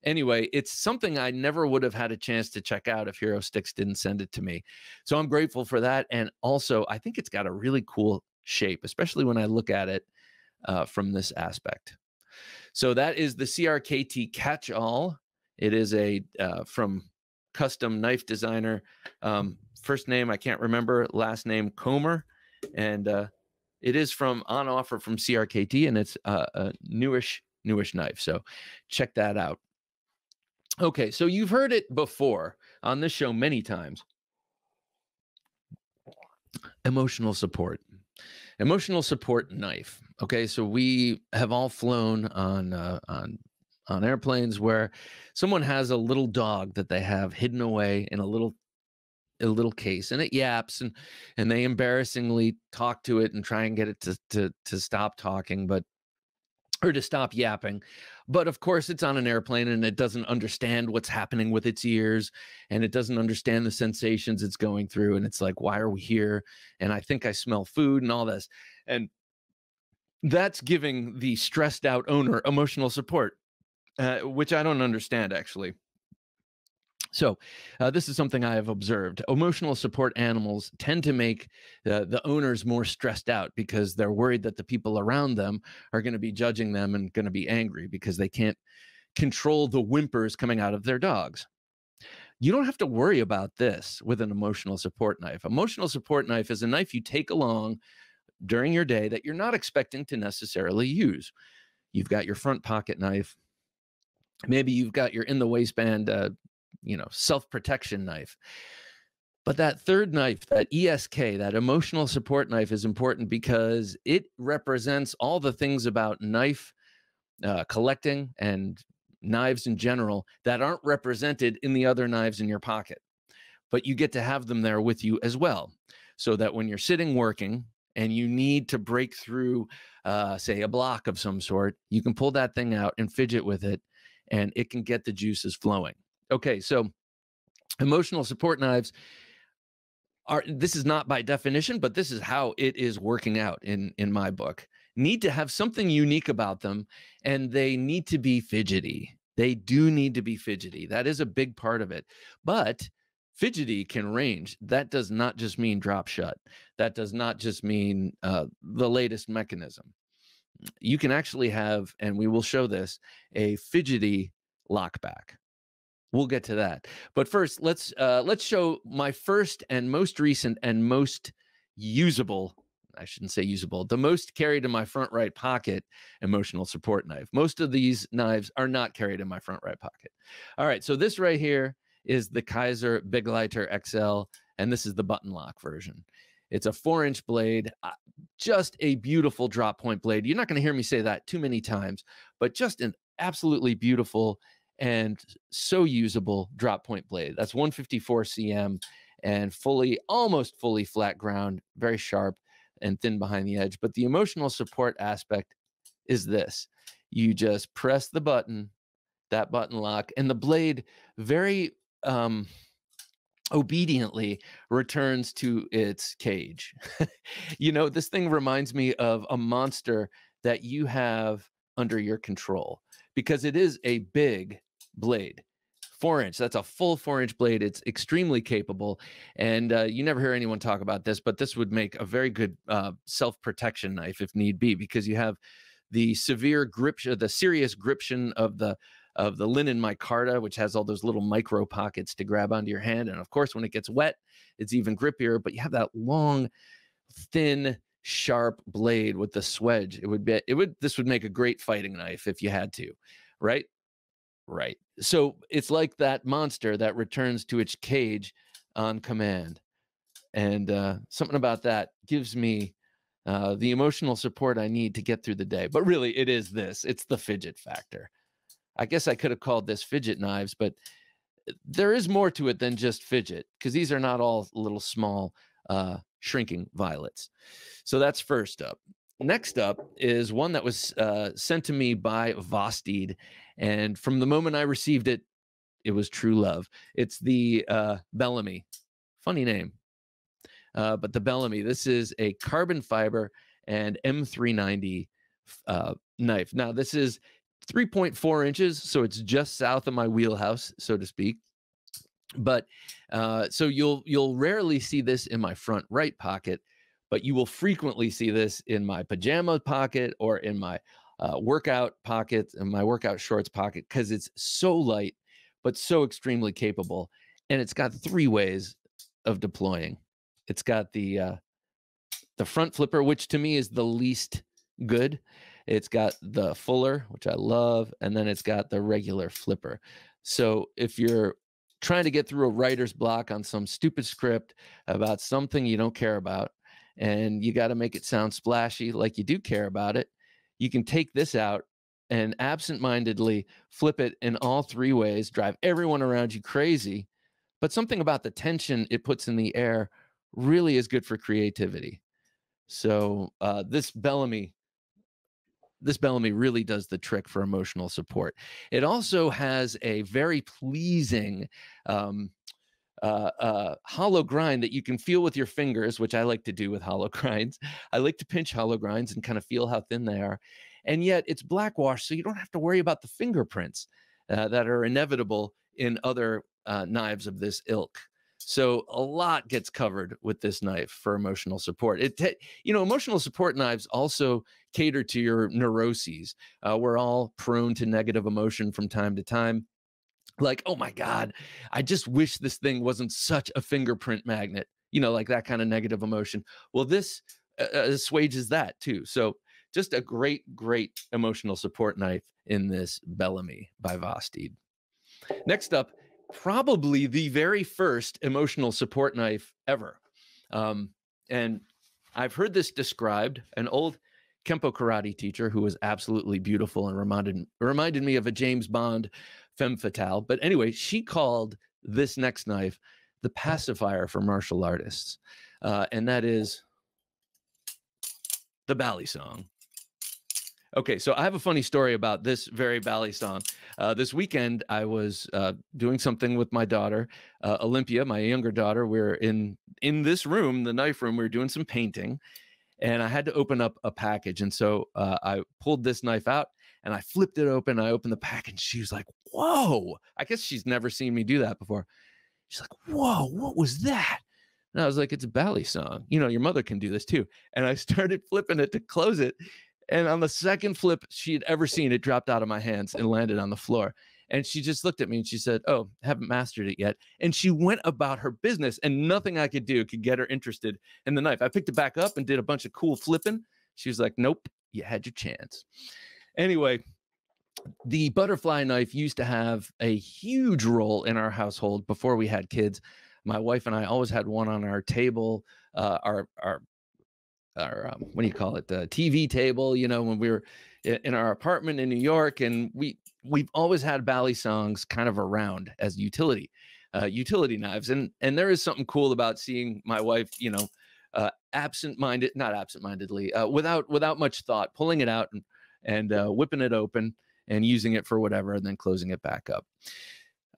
anyway, it's something I never would have had a chance to check out if Hero Sticks didn't send it to me. So I'm grateful for that. And also, I think it's got a really cool shape, especially when I look at it uh, from this aspect. So that is the CRKT catch all. It is a uh, from custom knife designer. Um, first name I can't remember, last name Comer, and uh, it is from on offer from CRKT, and it's uh, a newish newish knife. So check that out. Okay, so you've heard it before on this show many times. Emotional support. Emotional support knife. Okay, so we have all flown on uh, on on airplanes where someone has a little dog that they have hidden away in a little a little case and it yaps and and they embarrassingly talk to it and try and get it to to to stop talking but or to stop yapping but of course it's on an airplane and it doesn't understand what's happening with its ears and it doesn't understand the sensations it's going through and it's like why are we here and i think i smell food and all this and that's giving the stressed out owner emotional support uh, which I don't understand actually. So, uh, this is something I have observed. Emotional support animals tend to make uh, the owners more stressed out because they're worried that the people around them are going to be judging them and going to be angry because they can't control the whimpers coming out of their dogs. You don't have to worry about this with an emotional support knife. Emotional support knife is a knife you take along during your day that you're not expecting to necessarily use. You've got your front pocket knife, maybe you've got your in the waistband uh, you know self-protection knife but that third knife that esk that emotional support knife is important because it represents all the things about knife uh, collecting and knives in general that aren't represented in the other knives in your pocket but you get to have them there with you as well so that when you're sitting working and you need to break through uh, say a block of some sort you can pull that thing out and fidget with it and it can get the juices flowing. Okay, so emotional support knives are this is not by definition, but this is how it is working out in in my book. Need to have something unique about them and they need to be fidgety. They do need to be fidgety. That is a big part of it. But fidgety can range. That does not just mean drop shut. That does not just mean uh, the latest mechanism you can actually have, and we will show this, a fidgety lockback. We'll get to that. But first, let's uh, let's show my first and most recent and most usable I shouldn't say usable, the most carried in my front right pocket emotional support knife. Most of these knives are not carried in my front right pocket. All right, so this right here is the Kizer Begleiter XL, and this is the button lock version. It's a four inch blade, uh, just a beautiful drop point blade. You're not going to hear me say that too many times, but just an absolutely beautiful and so usable drop point blade. That's 154 cm and fully, almost fully flat ground, very sharp and thin behind the edge. But the emotional support aspect is this you just press the button, that button lock, and the blade very, um, obediently returns to its cage. you know, this thing reminds me of a monster that you have under your control because it is a big blade. Four inch, that's a full four inch blade. It's extremely capable. And uh, you never hear anyone talk about this, but this would make a very good uh, self protection knife if need be because you have the severe grip, the serious gription of the of the linen micarta, which has all those little micro pockets to grab onto your hand. And of course, when it gets wet, it's even grippier, but you have that long, thin, sharp blade with the swedge. It would be, it would, this would make a great fighting knife if you had to, right? Right. So it's like that monster that returns to its cage on command. And uh, something about that gives me uh, the emotional support I need to get through the day. But really, it is this it's the fidget factor. I guess I could have called this fidget knives, but uh, there is more to it than just fidget because these are not all little small uh, shrinking violets. So that's first up. Next up is one that was uh, sent to me by Vosteed. And from the moment I received it, it was true love. It's the uh, Bellamy. Funny name. Uh, but the Bellamy, this is a carbon fiber and M390 uh, knife. Now, this is 3.4 inches, so it's just south of my wheelhouse, so to speak. But uh, so you'll you'll rarely see this in my front right pocket, but you will frequently see this in my pajama pocket or in my uh, workout pocket and my workout shorts pocket because it's so light, but so extremely capable. And it's got three ways of deploying. It's got the uh, the front flipper, which to me is the least good. It's got the fuller, which I love, and then it's got the regular flipper. So if you're trying to get through a writer's block on some stupid script about something you don't care about, and you got to make it sound splashy like you do care about it, you can take this out and absentmindedly flip it in all three ways, drive everyone around you crazy. But something about the tension it puts in the air really is good for creativity. So uh, this Bellamy this Bellamy really does the trick for emotional support. It also has a very pleasing um, uh, uh, hollow grind that you can feel with your fingers, which I like to do with hollow grinds. I like to pinch hollow grinds and kind of feel how thin they are. And yet it's black wash, so you don't have to worry about the fingerprints uh, that are inevitable in other uh, knives of this ilk. So a lot gets covered with this knife for emotional support. It, you know, emotional support knives also cater to your neuroses. Uh, we're all prone to negative emotion from time to time. Like, oh my God, I just wish this thing wasn't such a fingerprint magnet. You know, like that kind of negative emotion. Well, this uh, uh assuages that too. So just a great, great emotional support knife in this Bellamy by Vosteed. Next up probably the very first emotional support knife ever. Um, and I've heard this described. An old Kempo karate teacher who was absolutely beautiful and reminded reminded me of a James Bond femme fatale. But anyway, she called this next knife the pacifier for martial artists, uh, and that is the Bally Balisong. Okay, so I have a funny story about this very Balisong. Uh, this weekend, I was uh, doing something with my daughter, uh, Olympia, my younger daughter. We we're in in this room, the knife room. We were doing some painting, and I had to open up a package. And so uh, I pulled this knife out and I flipped it open. I opened the package. And she was like, "Whoa!" I guess she's never seen me do that before. She's like, "Whoa! What was that?" And I was like, "It's a song You know, your mother can do this too." And I started flipping it to close it, and on the second flip she had ever seen, it dropped out of my hands and landed on the floor. And she just looked at me and she said, Oh, haven't mastered it yet. And she went about her business, and nothing I could do could get her interested in the knife. I picked it back up and did a bunch of cool flipping. She was like, Nope, you had your chance. Anyway, the butterfly knife used to have a huge role in our household before we had kids. My wife and I always had one on our table. Uh, our our our um, what do you call it the tv table you know when we were in our apartment in new york and we we've always had balisongs kind of around as utility uh, utility knives and and there is something cool about seeing my wife you know uh, absent-minded not absent-mindedly uh, without without much thought pulling it out and and uh, whipping it open and using it for whatever and then closing it back up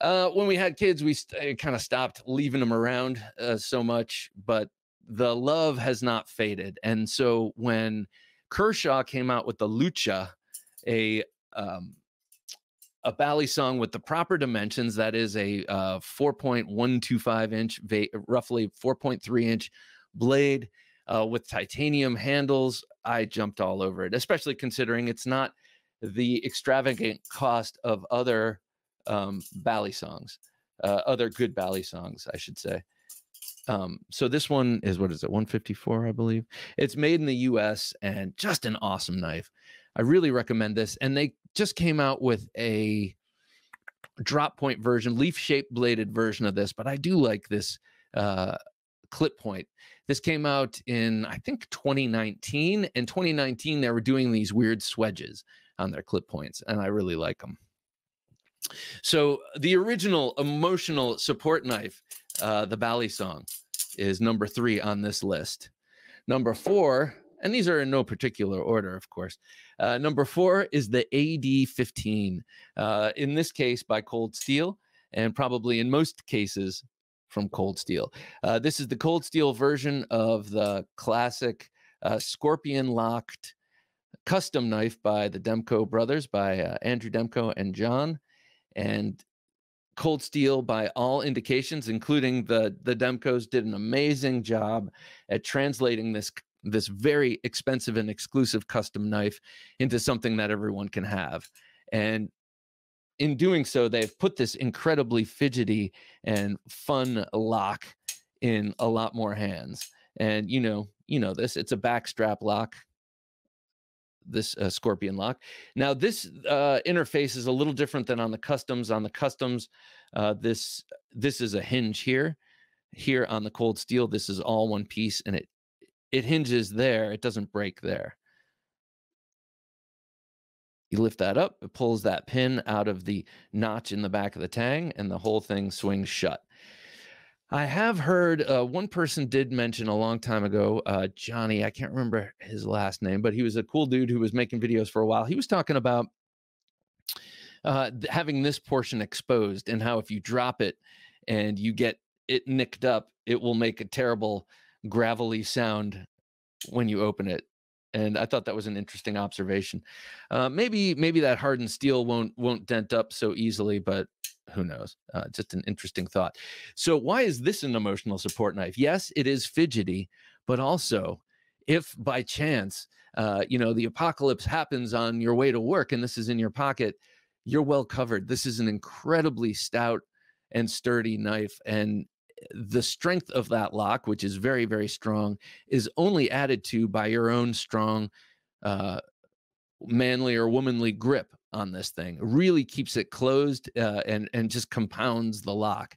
uh, when we had kids we st- kind of stopped leaving them around uh, so much but the love has not faded. And so when Kershaw came out with the Lucha, a um, a Balisong with the proper dimensions, that is a uh, 4.125 inch, va- roughly 4.3 inch blade uh, with titanium handles. I jumped all over it, especially considering it's not the extravagant cost of other um, Balisongs, uh, other good Balisongs, I should say. Um, so this one is what is it, 154, I believe. It's made in the US and just an awesome knife. I really recommend this. And they just came out with a drop point version, leaf shaped bladed version of this, but I do like this uh, clip point. This came out in, I think, 2019. In 2019, they were doing these weird swedges on their clip points, and I really like them. So the original emotional support knife, uh, the Balisong, is number three on this list. Number four, and these are in no particular order, of course. Uh, number four is the AD15. Uh, in this case, by Cold Steel, and probably in most cases from Cold Steel. Uh, this is the Cold Steel version of the classic uh, scorpion locked custom knife by the Demko brothers, by uh, Andrew Demko and John and Cold Steel, by all indications, including the the Demkos, did an amazing job at translating this this very expensive and exclusive custom knife into something that everyone can have. And in doing so, they've put this incredibly fidgety and fun lock in a lot more hands. And you know, you know this. It's a backstrap lock. This uh, Scorpion lock. Now, this uh, interface is a little different than on the customs. On the customs, uh, this this is a hinge here. Here on the cold steel, this is all one piece, and it it hinges there. It doesn't break there. You lift that up, it pulls that pin out of the notch in the back of the tang, and the whole thing swings shut. I have heard uh, one person did mention a long time ago, uh, Johnny. I can't remember his last name, but he was a cool dude who was making videos for a while. He was talking about uh, having this portion exposed and how if you drop it and you get it nicked up, it will make a terrible gravelly sound when you open it. And I thought that was an interesting observation. Uh, maybe maybe that hardened steel won't won't dent up so easily, but who knows? Uh, just an interesting thought. So, why is this an emotional support knife? Yes, it is fidgety, but also, if by chance, uh, you know, the apocalypse happens on your way to work and this is in your pocket, you're well covered. This is an incredibly stout and sturdy knife. And the strength of that lock, which is very, very strong, is only added to by your own strong, uh, manly or womanly grip on this thing. Really keeps it closed uh, and and just compounds the lock.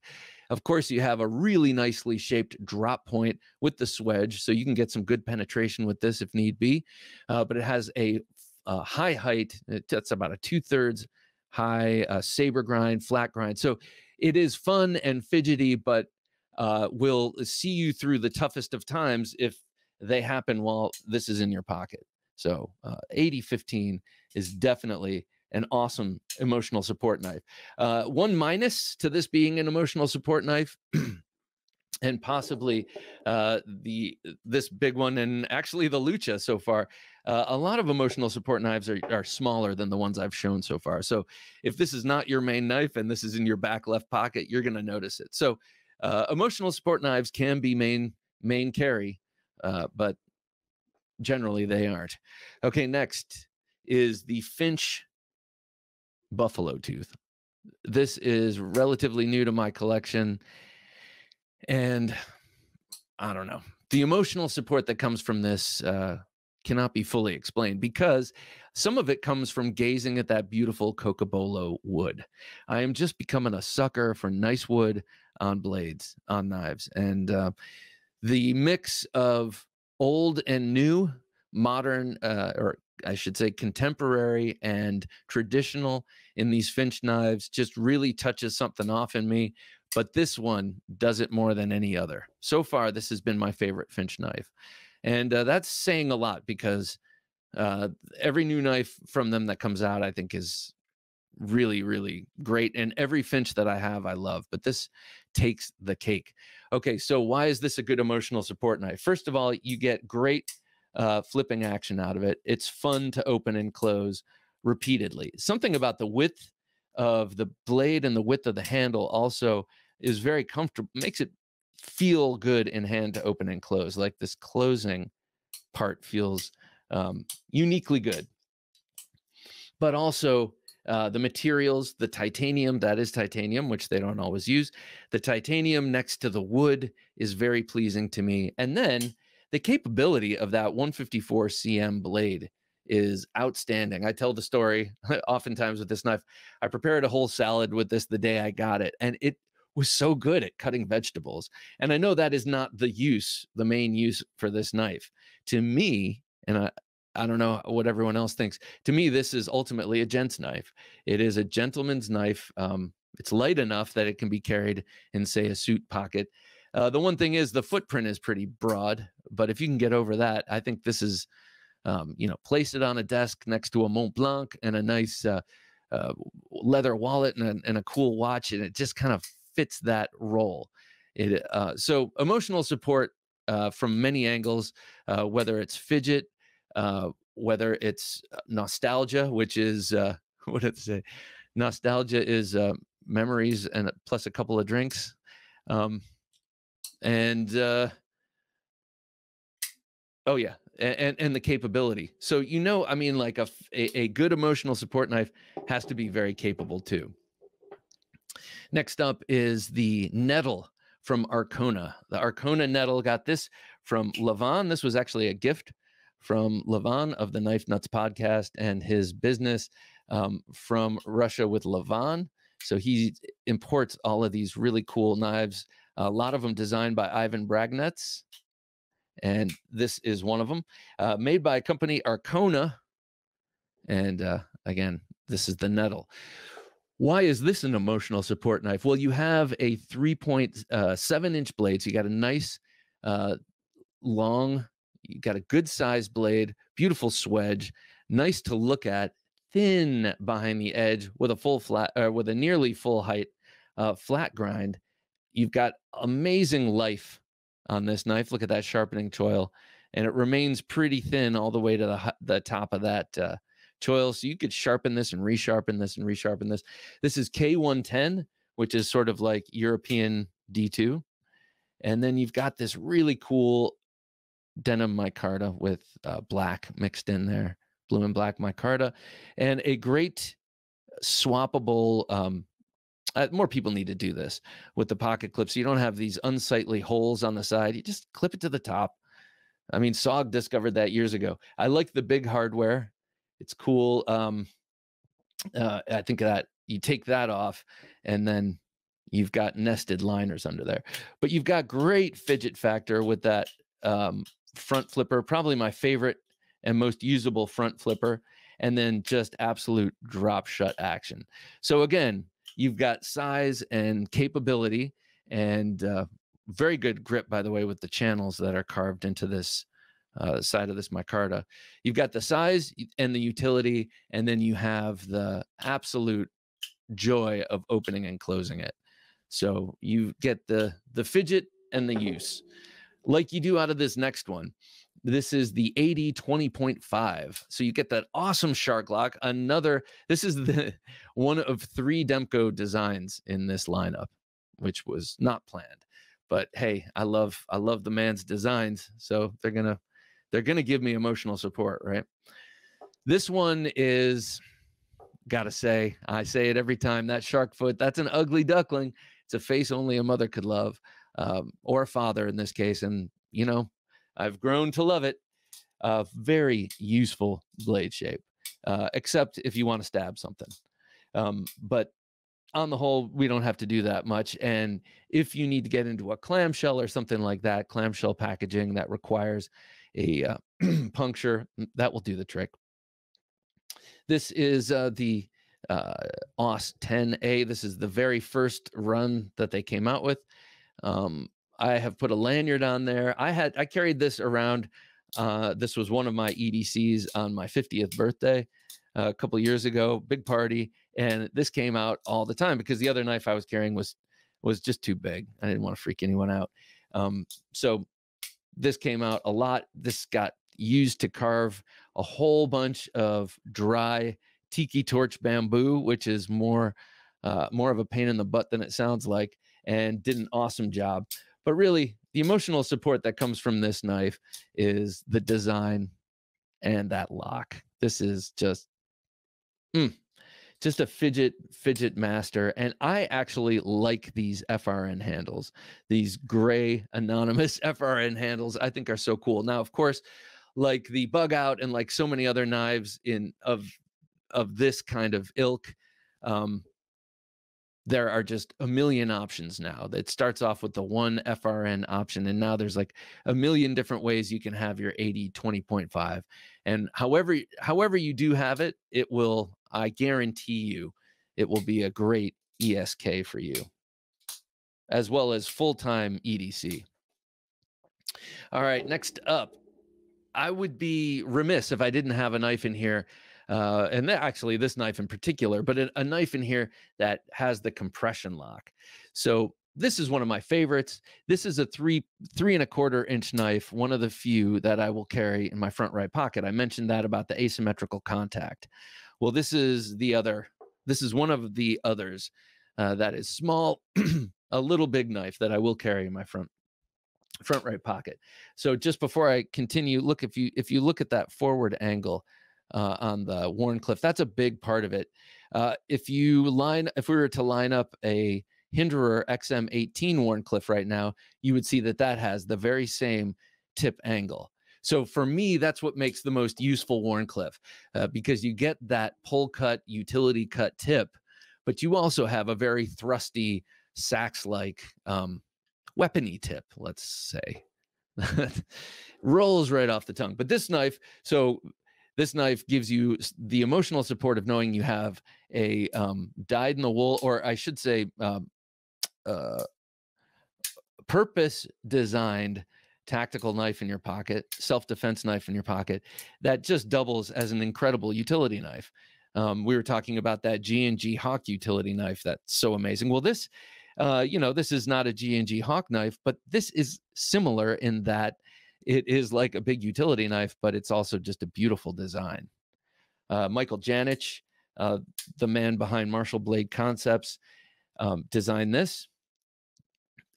Of course, you have a really nicely shaped drop point with the swedge, so you can get some good penetration with this if need be. Uh, but it has a, a, high height. That's about a two thirds high uh, saber grind, flat grind. So it is fun and fidgety, but uh, will see you through the toughest of times if they happen while this is in your pocket. So uh, AD15 is definitely an awesome emotional support knife. Uh, one minus to this being an emotional support knife. and possibly uh, the this big one, and actually the Lucha so far. Uh, a lot of emotional support knives are, are smaller than the ones I've shown so far. So if this is not your main knife and this is in your back left pocket, you're going to notice it. So uh, emotional support knives can be main main carry, uh, but generally they aren't. Okay, next is the Finch buffalo tooth. This is relatively new to my collection. And I don't know. The emotional support that comes from this uh, cannot be fully explained because some of it comes from gazing at that beautiful Cocobolo wood. I am just becoming a sucker for nice wood on blades, on knives. And uh, the mix of old and new, modern, uh, or I should say contemporary and traditional in these Finch knives just really touches something off in me. But this one does it more than any other. So far, this has been my favorite Finch knife. And uh, that's saying a lot because uh, every new knife from them that comes out, I think, is really, really great. And every Finch that I have, I love. But this takes the cake. Okay, so why is this a good emotional support knife? First of all, you get great uh, flipping action out of it. It's fun to open and close repeatedly. Something about the width of the blade and the width of the handle also is very comfortable, makes it feel good in hand to open and close. Like this closing part feels um, uniquely good. But also, uh, the materials, the titanium, that is titanium, which they don't always use. The titanium next to the wood is very pleasing to me. And then the capability of that 154 cm blade is outstanding. I tell the story oftentimes with this knife. I prepared a whole salad with this the day I got it, and it was so good at cutting vegetables. And I know that is not the use, the main use for this knife. To me, and I, I don't know what everyone else thinks. To me, this is ultimately a gent's knife. It is a gentleman's knife. Um, it's light enough that it can be carried in, say, a suit pocket. Uh, the one thing is the footprint is pretty broad, but if you can get over that, I think this is, um, you know, place it on a desk next to a Mont Blanc and a nice uh, uh, leather wallet and a, and a, cool watch, and it just kind of fits that role. It uh, so emotional support uh, from many angles, whether it's fidget, whether it's nostalgia, which is what did it say? Nostalgia is memories and plus a couple of drinks. Um, and uh, Oh yeah, and, and the capability. So you know, I mean, like a, a good emotional support knife has to be very capable too. Next up is the nettle from Arkona. The Arkona nettle got this from Levon. This was actually a gift from Levon of the Knife Nuts podcast and his business um, from Russia with Levon. So he imports all of these really cool knives. A lot of them designed by Ivan Braginets, and this is one of them, uh, made by a company Arkona. And uh, again, this is the nettle. Why is this an emotional support knife? Well, you have a 3.7 uh, inch blade, so you got a nice uh, long, you got a good sized blade, beautiful swedge, nice to look at, thin behind the edge with a full flat, or with a nearly full height uh, flat grind. You've got amazing life on this knife. Look at that sharpening choil, and it remains pretty thin all the way to the the top of that uh, choil. So you could sharpen this and resharpen this and resharpen this. This is K110, which is sort of like European D2, and then you've got this really cool denim micarta with uh, black mixed in there, blue and black micarta, and a great swappable um, uh, more people need to do this with the pocket clips. So you don't have these unsightly holes on the side. You just clip it to the top. I mean, SOG discovered that years ago. I like the big hardware. It's cool. Um, uh, I think that you take that off and then you've got nested liners under there. But you've got great fidget factor with that um, front flipper, probably my favorite and most usable front flipper. And then just absolute drop shut action. So again, You've got size and capability and uh, very good grip, by the way, with the channels that are carved into this uh, side of this micarta. You've got the size and the utility, and then you have the absolute joy of opening and closing it. So you get the the fidget and the use, like you do out of this next one. This is the AD 20.5. So you get that awesome shark lock. Another, this is the one of three Demko designs in this lineup, which was not planned. But hey, I love I love the man's designs. So they're gonna they're gonna give me emotional support, right? This one is gotta say, I say it every time. That shark foot, that's an ugly duckling. It's a face only a mother could love, um, or a father in this case. And you know, I've grown to love it. Uh, very useful blade shape, uh, except if you want to stab something. Um, but on the whole, we don't have to do that much. And if you need to get into a clamshell or something like that, clamshell packaging that requires a uh, puncture, mm, that will do the trick. This is uh, the uh, AUS 10A. This is the very first run that they came out with. Um, I have put a lanyard on there. I had I carried this around. Uh, this was one of my EDCs on my 50th birthday uh, a couple years ago. Big party, and this came out all the time because the other knife I was carrying was was just too big. I didn't want to freak anyone out. Um, so this came out a lot. This got used to carve a whole bunch of dry tiki torch bamboo, which is more uh, more of a pain in the butt than it sounds like, and did an awesome job. But really, the emotional support that comes from this knife is the design and that lock. This is just, mm, just a fidget fidget master. And I actually like these FRN handles. These gray anonymous FRN handles, I think are so cool. Now, of course, like the bug out and like so many other knives in of of this kind of ilk, um, there are just a million options now. That starts off with the one FRN option, and now there's like a million different ways you can have your AD 20.5. And however, however you do have it, it will, I guarantee you, it will be a great ESK for you, as well as full-time EDC. All right, next up, I would be remiss if I didn't have a knife in here uh, and actually this knife in particular, but a, a knife in here that has the compression lock. So this is one of my favorites. This is a three three and a quarter inch knife, one of the few that I will carry in my front right pocket. I mentioned that about the asymmetrical contact. Well, this is the other. This is one of the others uh, that is small, a little big knife that I will carry in my front front right pocket. So just before I continue, look if you if you look at that forward angle uh, on the Wharncliffe, that's a big part of it. Uh, if you line, if we were to line up a Hinderer XM18 Wharncliffe right now, you would see that that has the very same tip angle. So for me, that's what makes the most useful Wharncliffe uh, because you get that pull cut utility cut tip, but you also have a very thrusty sax like um, weapony tip, let's say. Rolls right off the tongue. But this knife, so this knife gives you the emotional support of knowing you have a um, dyed in the wool, or I should say, um, uh, purpose designed tactical knife in your pocket, self defense knife in your pocket that just doubles as an incredible utility knife. Um, we were talking about that G and G Hawk utility knife that's so amazing. Well, this, uh, you know, this is not a G and G Hawk knife, but this is similar in that it is like a big utility knife, but it's also just a beautiful design. Uh, Michael Janich, uh, the man behind Martial Blade Concepts, um, designed this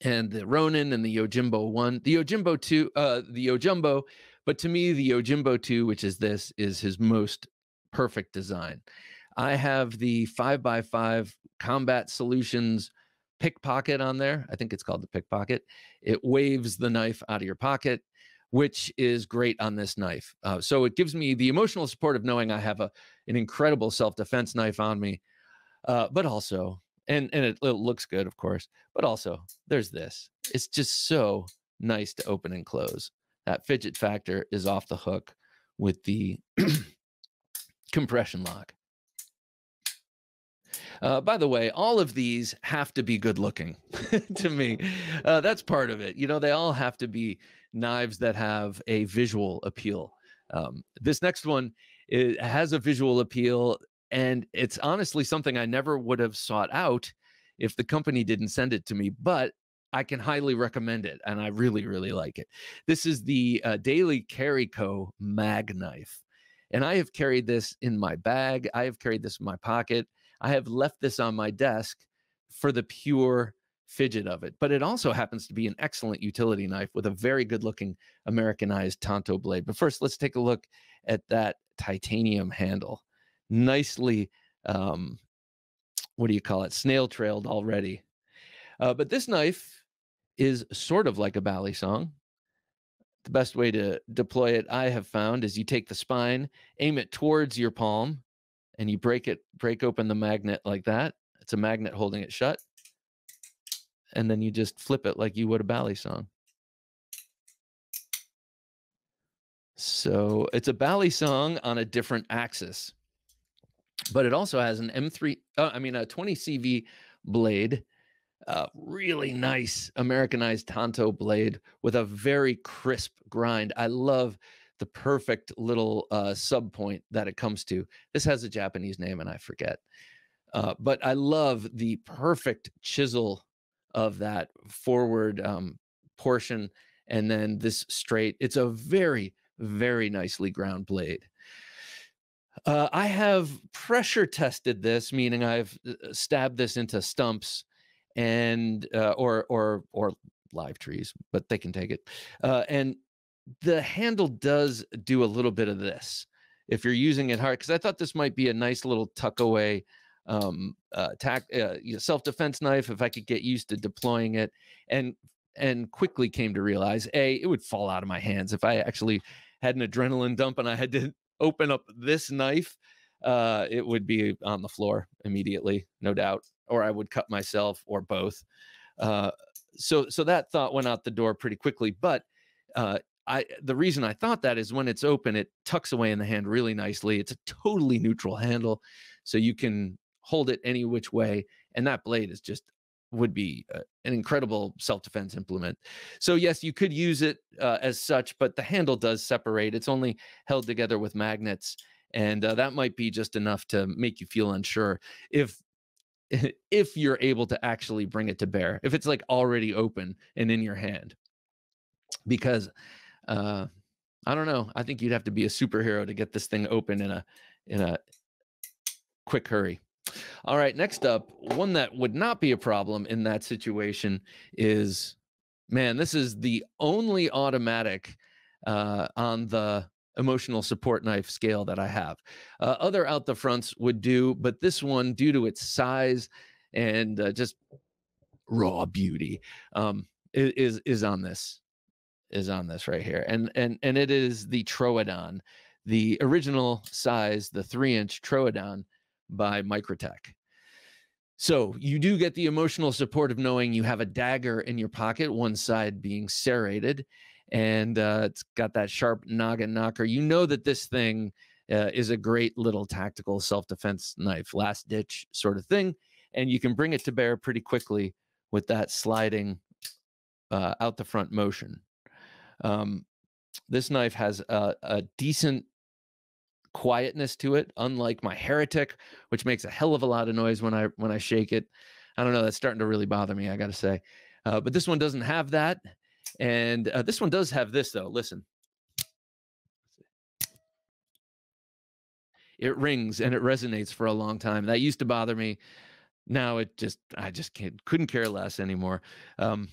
and the Ronin and the Yojimbo one, the Yojimbo two, uh, the Yojimbo, but to me, the Yojimbo two, which is this, is his most perfect design. I have the five by five Combat Solutions pickpocket on there. I think it's called the pickpocket. It waves the knife out of your pocket, which is great on this knife. Uh, so it gives me the emotional support of knowing I have a an incredible self defense knife on me, uh, but also and and it, it looks good, of course. But also, there's this. It's just so nice to open and close. That fidget factor is off the hook with the compression lock. Uh, by the way, all of these have to be good looking to me. Uh, that's part of it. You know, they all have to be knives that have a visual appeal. Um, this next one has a visual appeal and it's honestly something I never would have sought out if the company didn't send it to me, but I can highly recommend it. And I really, really like it. This is the uh, Daily Carry Co. Mag Knife. And I have carried this in my bag. I have carried this in my pocket. I have left this on my desk for the pure fidget of it. But it also happens to be an excellent utility knife with a very good looking Americanized Tanto blade. But first, let's take a look at that titanium handle nicely um, what do you call it snail trailed already uh, but this knife is sort of like a balisong. the best way to deploy it i have found is you take the spine aim it towards your palm and you break it break open the magnet like that it's a magnet holding it shut and then you just flip it like you would a balisong so it's a balisong on a different axis but it also has an M3, uh, I mean, a 20 CV blade, uh, really nice Americanized Tanto blade with a very crisp grind. I love the perfect little uh, sub point that it comes to. This has a Japanese name and I forget. Uh, but I love the perfect chisel of that forward um, portion and then this straight. It's a very, very nicely ground blade. Uh, I have pressure tested this, meaning I've uh, stabbed this into stumps and uh, or or or live trees, but they can take it. Uh, and the handle does do a little bit of this if you're using it hard, because I thought this might be a nice little tuck away um, uh, uh, self defense knife if I could get used to deploying it, and and quickly came to realize a it would fall out of my hands if I actually had an adrenaline dump and I had to open up this knife, uh, it would be on the floor immediately, no doubt, or I would cut myself or both. Uh, so, so that thought went out the door pretty quickly. But uh, I, the reason I thought that is when it's open, it tucks away in the hand really nicely. It's a totally neutral handle, so you can hold it any which way, and that blade is just would be uh, an incredible self-defense implement. So yes, you could use it uh, as such, but the handle does separate. It's only held together with magnets, and uh, that might be just enough to make you feel unsure if if you're able to actually bring it to bear. If it's like already open and in your hand, because uh, I don't know. I think you'd have to be a superhero to get this thing open in a in a quick hurry. All right, next up, one that would not be a problem in that situation is man, this is the only automatic uh, on the emotional support knife scale that I have. Uh, other out the fronts would do, but this one, due to its size and uh, just raw beauty, um, is is on this is on this right here, and and and it is the Troodon, the original size, the three inch Troodon by Microtech. So you do get the emotional support of knowing you have a dagger in your pocket, one side being serrated, and uh, it's got that sharp noggin knocker. You know that this thing uh, is a great little tactical self defense knife, last ditch sort of thing. And you can bring it to bear pretty quickly with that sliding uh, out the front motion. Um, this knife has a, a decent quietness to it, unlike my Heretic, which makes a hell of a lot of noise when I when I shake it. I don't know. That's starting to really bother me. I got to say, uh, but this one doesn't have that. And uh, this one does have this, though. Listen. It rings and it resonates for a long time. That used to bother me. Now it just, I just can't, couldn't care less anymore. Um,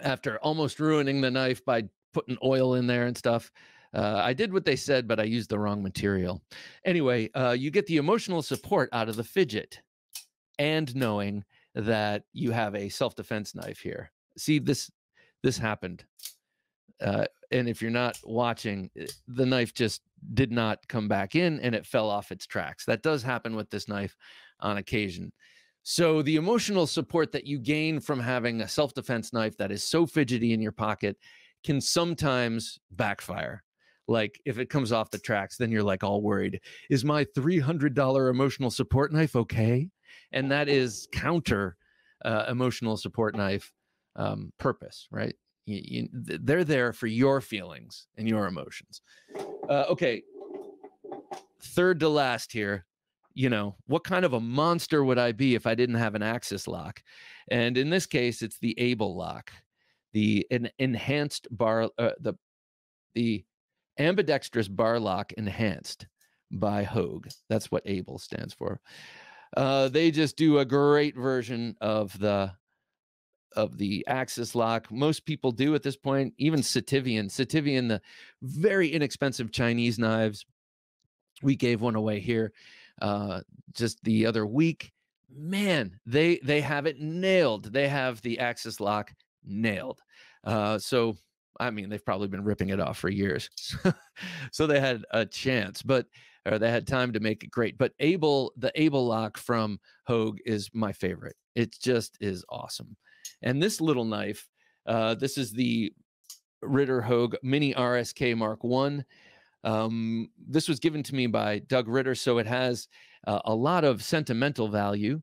after almost ruining the knife by putting oil in there and stuff, uh, I did what they said, but I used the wrong material. Anyway, uh, you get the emotional support out of the fidget and knowing that you have a self defense knife here. See, this this happened. Uh, and if you're not watching, eh, the knife just did not come back in and it fell off its tracks. That does happen with this knife on occasion. So, the emotional support that you gain from having a self defense knife that is so fidgety in your pocket can sometimes backfire. Like if it comes off the tracks, then you're like all worried. Is my $300 emotional support knife okay? And that is counter uh, emotional support knife um, purpose, right? You, you, they're there for your feelings and your emotions. Uh, okay, third to last here. You know, what kind of a monster would I be if I didn't have an axis lock? And in this case, it's the Able lock, the an enhanced bar, uh, the the ambidextrous bar lock enhanced by Hogue. That's what Able stands for. Uh, they just do a great version of the of the axis lock. Most people do at this point, even Sitivien. Sitivien, the very inexpensive Chinese knives. We gave one away here uh, just the other week. Man, they they have it nailed. They have the axis lock nailed. Uh, so I mean, they've probably been ripping it off for years, so they had a chance, but or they had time to make it great. But Able, the Able lock from Hogue is my favorite. It just is awesome. And this little knife, uh, this is the Ritter Hogue Mini RSK Mark One. Um, this was given to me by Doug Ritter, so it has uh, a lot of sentimental value.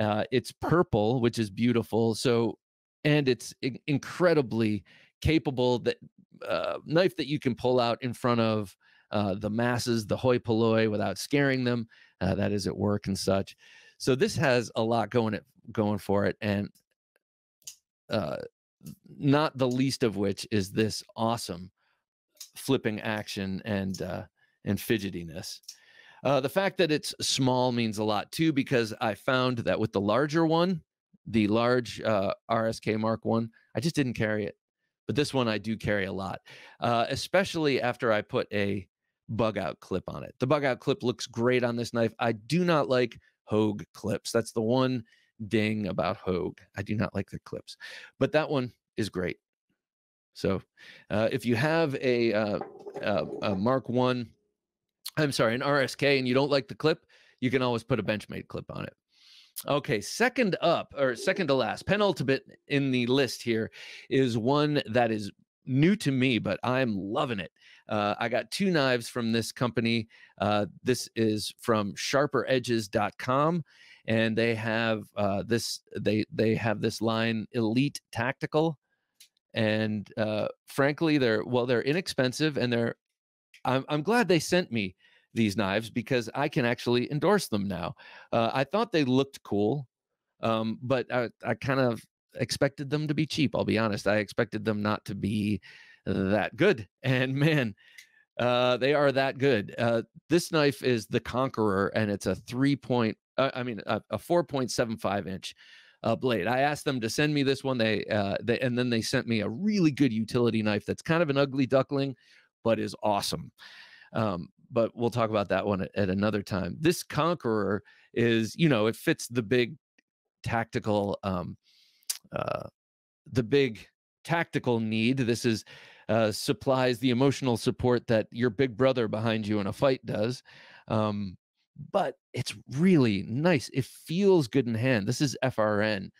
Uh, it's purple, which is beautiful. So, and it's incredibly capable. That uh, knife that you can pull out in front of uh, the masses, the hoi polloi, without scaring them. Uh, that is at work and such. So this has a lot going it going for it, and uh, not the least of which is this awesome flipping action and uh, and fidgetiness. Uh, the fact that it's small means a lot too, because I found that with the larger one, the large RSK Mark One, I just didn't carry it. But this one I do carry a lot, uh, especially after I put a bug out clip on it. The bug out clip looks great on this knife. I do not like Hogue clips. That's the one ding about Hogue. I do not like their clips, but that one is great. So uh, if you have a, uh, uh, a Mark One, I'm sorry, an RSK, and you don't like the clip, you can always put a Benchmade clip on it. Okay, second up, or second to last, penultimate in the list here is one that is new to me, but I'm loving it. Uh, I got two knives from this company. Uh, this is from sharperedges.com and they have uh, this they they have this line elite tactical and uh, frankly they're well they're inexpensive and they're I'm, I'm glad they sent me these knives because i can actually endorse them now uh, i thought they looked cool um, but i, I kind of expected them to be cheap i'll be honest i expected them not to be that good and man uh, they are that good uh, this knife is the conqueror and it's a three point uh, I mean, a, a 4.75 inch uh, blade. I asked them to send me this one. They, uh, they and then they sent me a really good utility knife that's kind of an ugly duckling, but is awesome. Um, but we'll talk about that one at, another time. This Conqueror is, you know, it fits the big tactical, um, uh, the big tactical need. This is uh, supplies the emotional support that your big brother behind you in a fight does. Um, but it's really nice. It feels good in hand. This is FRN,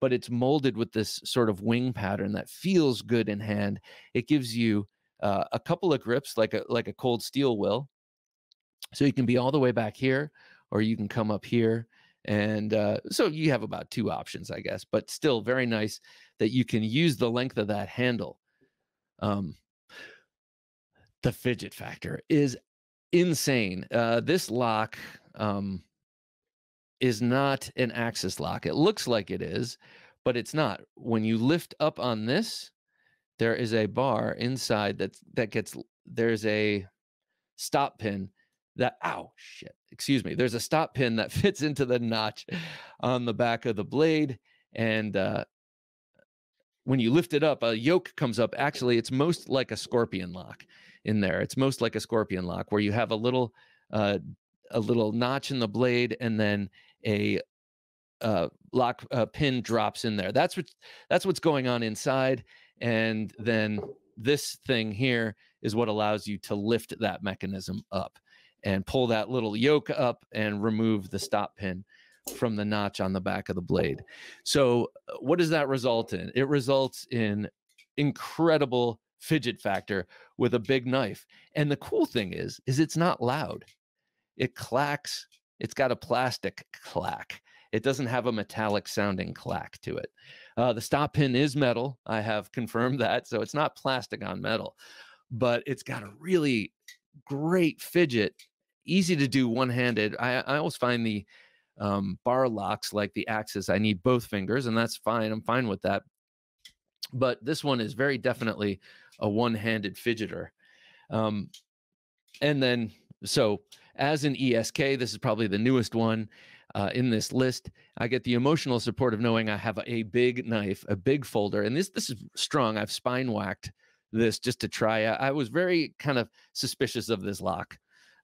but it's molded with this sort of wing pattern that feels good in hand. It gives you uh, a couple of grips like a like a cold steel will. So you can be all the way back here, or you can come up here. And uh, so you have about two options, I guess, but still very nice that you can use the length of that handle. Um, the fidget factor is insane. Uh, this lock um, is not an axis lock. It looks like it is, but it's not. When you lift up on this, there is a bar inside that that gets there's a stop pin that ow shit excuse me there's a stop pin that fits into the notch on the back of the blade and uh, when you lift it up a yoke comes up actually it's most like a scorpion lock in there. It's most like a scorpion lock where you have a little uh, a little notch in the blade and then a uh, lock uh, pin drops in there. That's what that's what's going on inside, and then this thing here is what allows you to lift that mechanism up and pull that little yoke up and remove the stop pin from the notch on the back of the blade. So, uh, what does that result in? It results in incredible fidget factor with a big knife. And the cool thing is, is it's not loud. It clacks. It's got a plastic clack. It doesn't have a metallic sounding clack to it. Uh, the stop pin is metal. I have confirmed that. So it's not plastic on metal, but it's got a really great fidget, easy to do one handed. I, I always find the um, bar locks like the axis, I need both fingers, and that's fine. I'm fine with that. But this one is very definitely a one-handed fidgeter. Um, and then, so as an ESK, this is probably the newest one uh, in this list. I get the emotional support of knowing I have a big knife, a big folder, and this this is strong. I've spine whacked this just to try. I, I was very kind of suspicious of this lock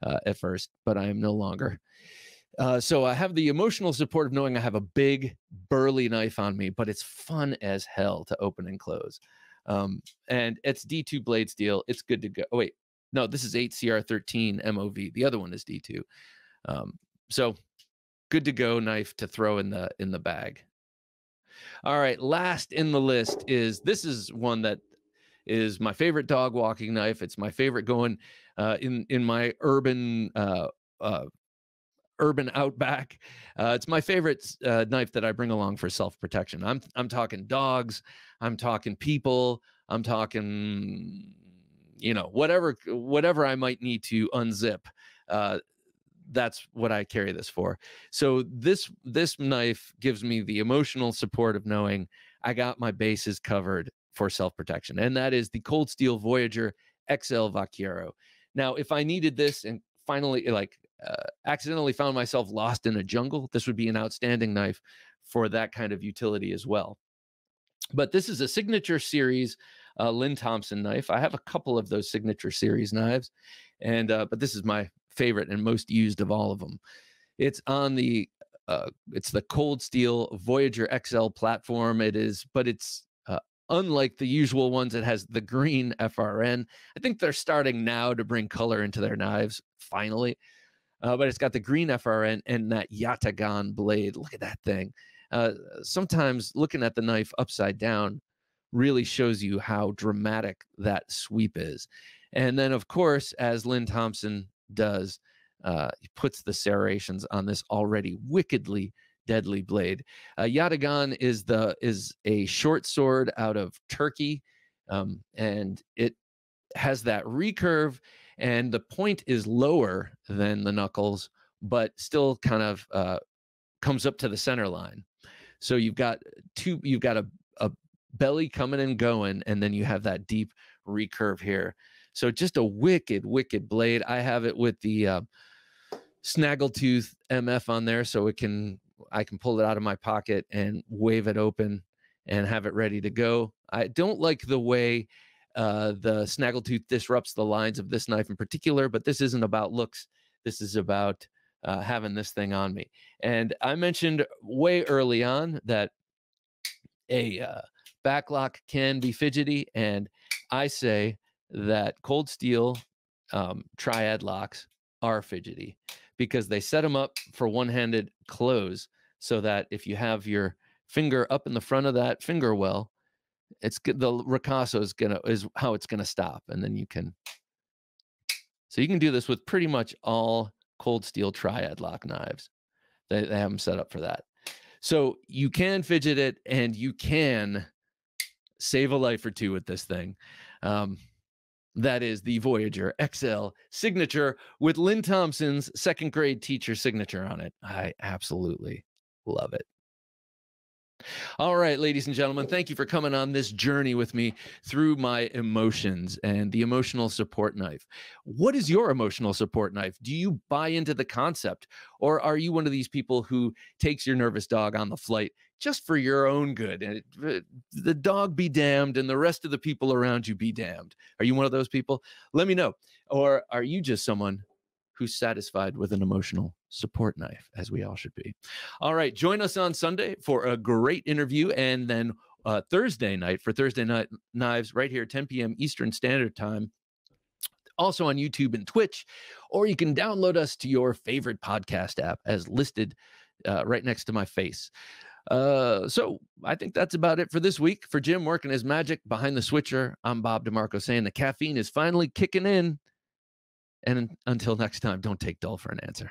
uh, at first, but I am no longer. Uh, so I have the emotional support of knowing I have a big burly knife on me, but it's fun as hell to open and close. Um, and it's D2 blade steel. It's good to go. Oh, wait, no, this is 8CR13 MOV. The other one is D2. Um, so good to go knife to throw in the in the bag. All right, last in the list is this is one that is my favorite dog walking knife. It's my favorite going uh, in in my urban uh, uh, urban outback. Uh, it's my favorite uh, knife that I bring along for self protection. I'm I'm talking dogs. I'm talking people. I'm talking, you know, whatever whatever I might need to unzip. Uh, that's what I carry this for. So this this knife gives me the emotional support of knowing I got my bases covered for self protection, and that is the Cold Steel Voyager XL Vaquero. Now, if I needed this and finally like uh, accidentally found myself lost in a jungle, this would be an outstanding knife for that kind of utility as well. But this is a signature series uh, Lynn Thompson knife. I have a couple of those signature series knives, and uh, but this is my favorite and most used of all of them. It's on the uh, it's the Cold Steel Voyager XL platform. It is, but it's unlike the usual ones. It has the green FRN. I think they're starting now to bring color into their knives finally. Uh, but it's got the green FRN and that Yatagan blade. Look at that thing. Uh, sometimes looking at the knife upside down really shows you how dramatic that sweep is. And then, of course, as Lynn Thompson does, uh, he puts the serrations on this already wickedly deadly blade. Uh, Yatagan is the is a short sword out of Turkey, um, and it has that recurve and the point is lower than the knuckles, but still kind of uh, comes up to the center line. So you've got two, you've got a, a belly coming and going, and then you have that deep recurve here. So just a wicked, wicked blade. I have it with the uh, snaggletooth MF on there, so it can I can pull it out of my pocket and wave it open and have it ready to go. I don't like the way uh, the snaggletooth disrupts the lines of this knife in particular, but this isn't about looks. This is about uh, having this thing on me. And I mentioned way early on that a uh, backlock can be fidgety, and I say that cold steel um, triad locks are fidgety because they set them up for one-handed close so that if you have your finger up in the front of that finger well it's the ricasso is gonna is how it's gonna stop and then you can so you can do this with pretty much all cold steel triad lock knives. They, they have them set up for that. So you can fidget it and you can save a life or two with this thing. Um, that is the Voyager XL signature with Lynn Thompson's second grade teacher signature on it. I absolutely love it. All right, ladies and gentlemen, thank you for coming on this journey with me through my emotions and the emotional support knife. What is your emotional support knife? Do you buy into the concept, or are you one of these people who takes your nervous dog on the flight just for your own good? And uh, the dog be damned, and the rest of the people around you be damned. Are you one of those people? Let me know. Or are you just someone who's satisfied with an emotional support knife, as we all should be. All right, join us on Sunday for a great interview, and then uh, Thursday night for Thursday Night Knives, right here, 10 p.m. Eastern Standard Time. Also on YouTube and Twitch, or you can download us to your favorite podcast app as listed uh, right next to my face. Uh, so I think that's about it for this week. For Jim working his magic behind the switcher, I'm Bob DeMarco saying the caffeine is finally kicking in. And until next time, don't take dull for an answer.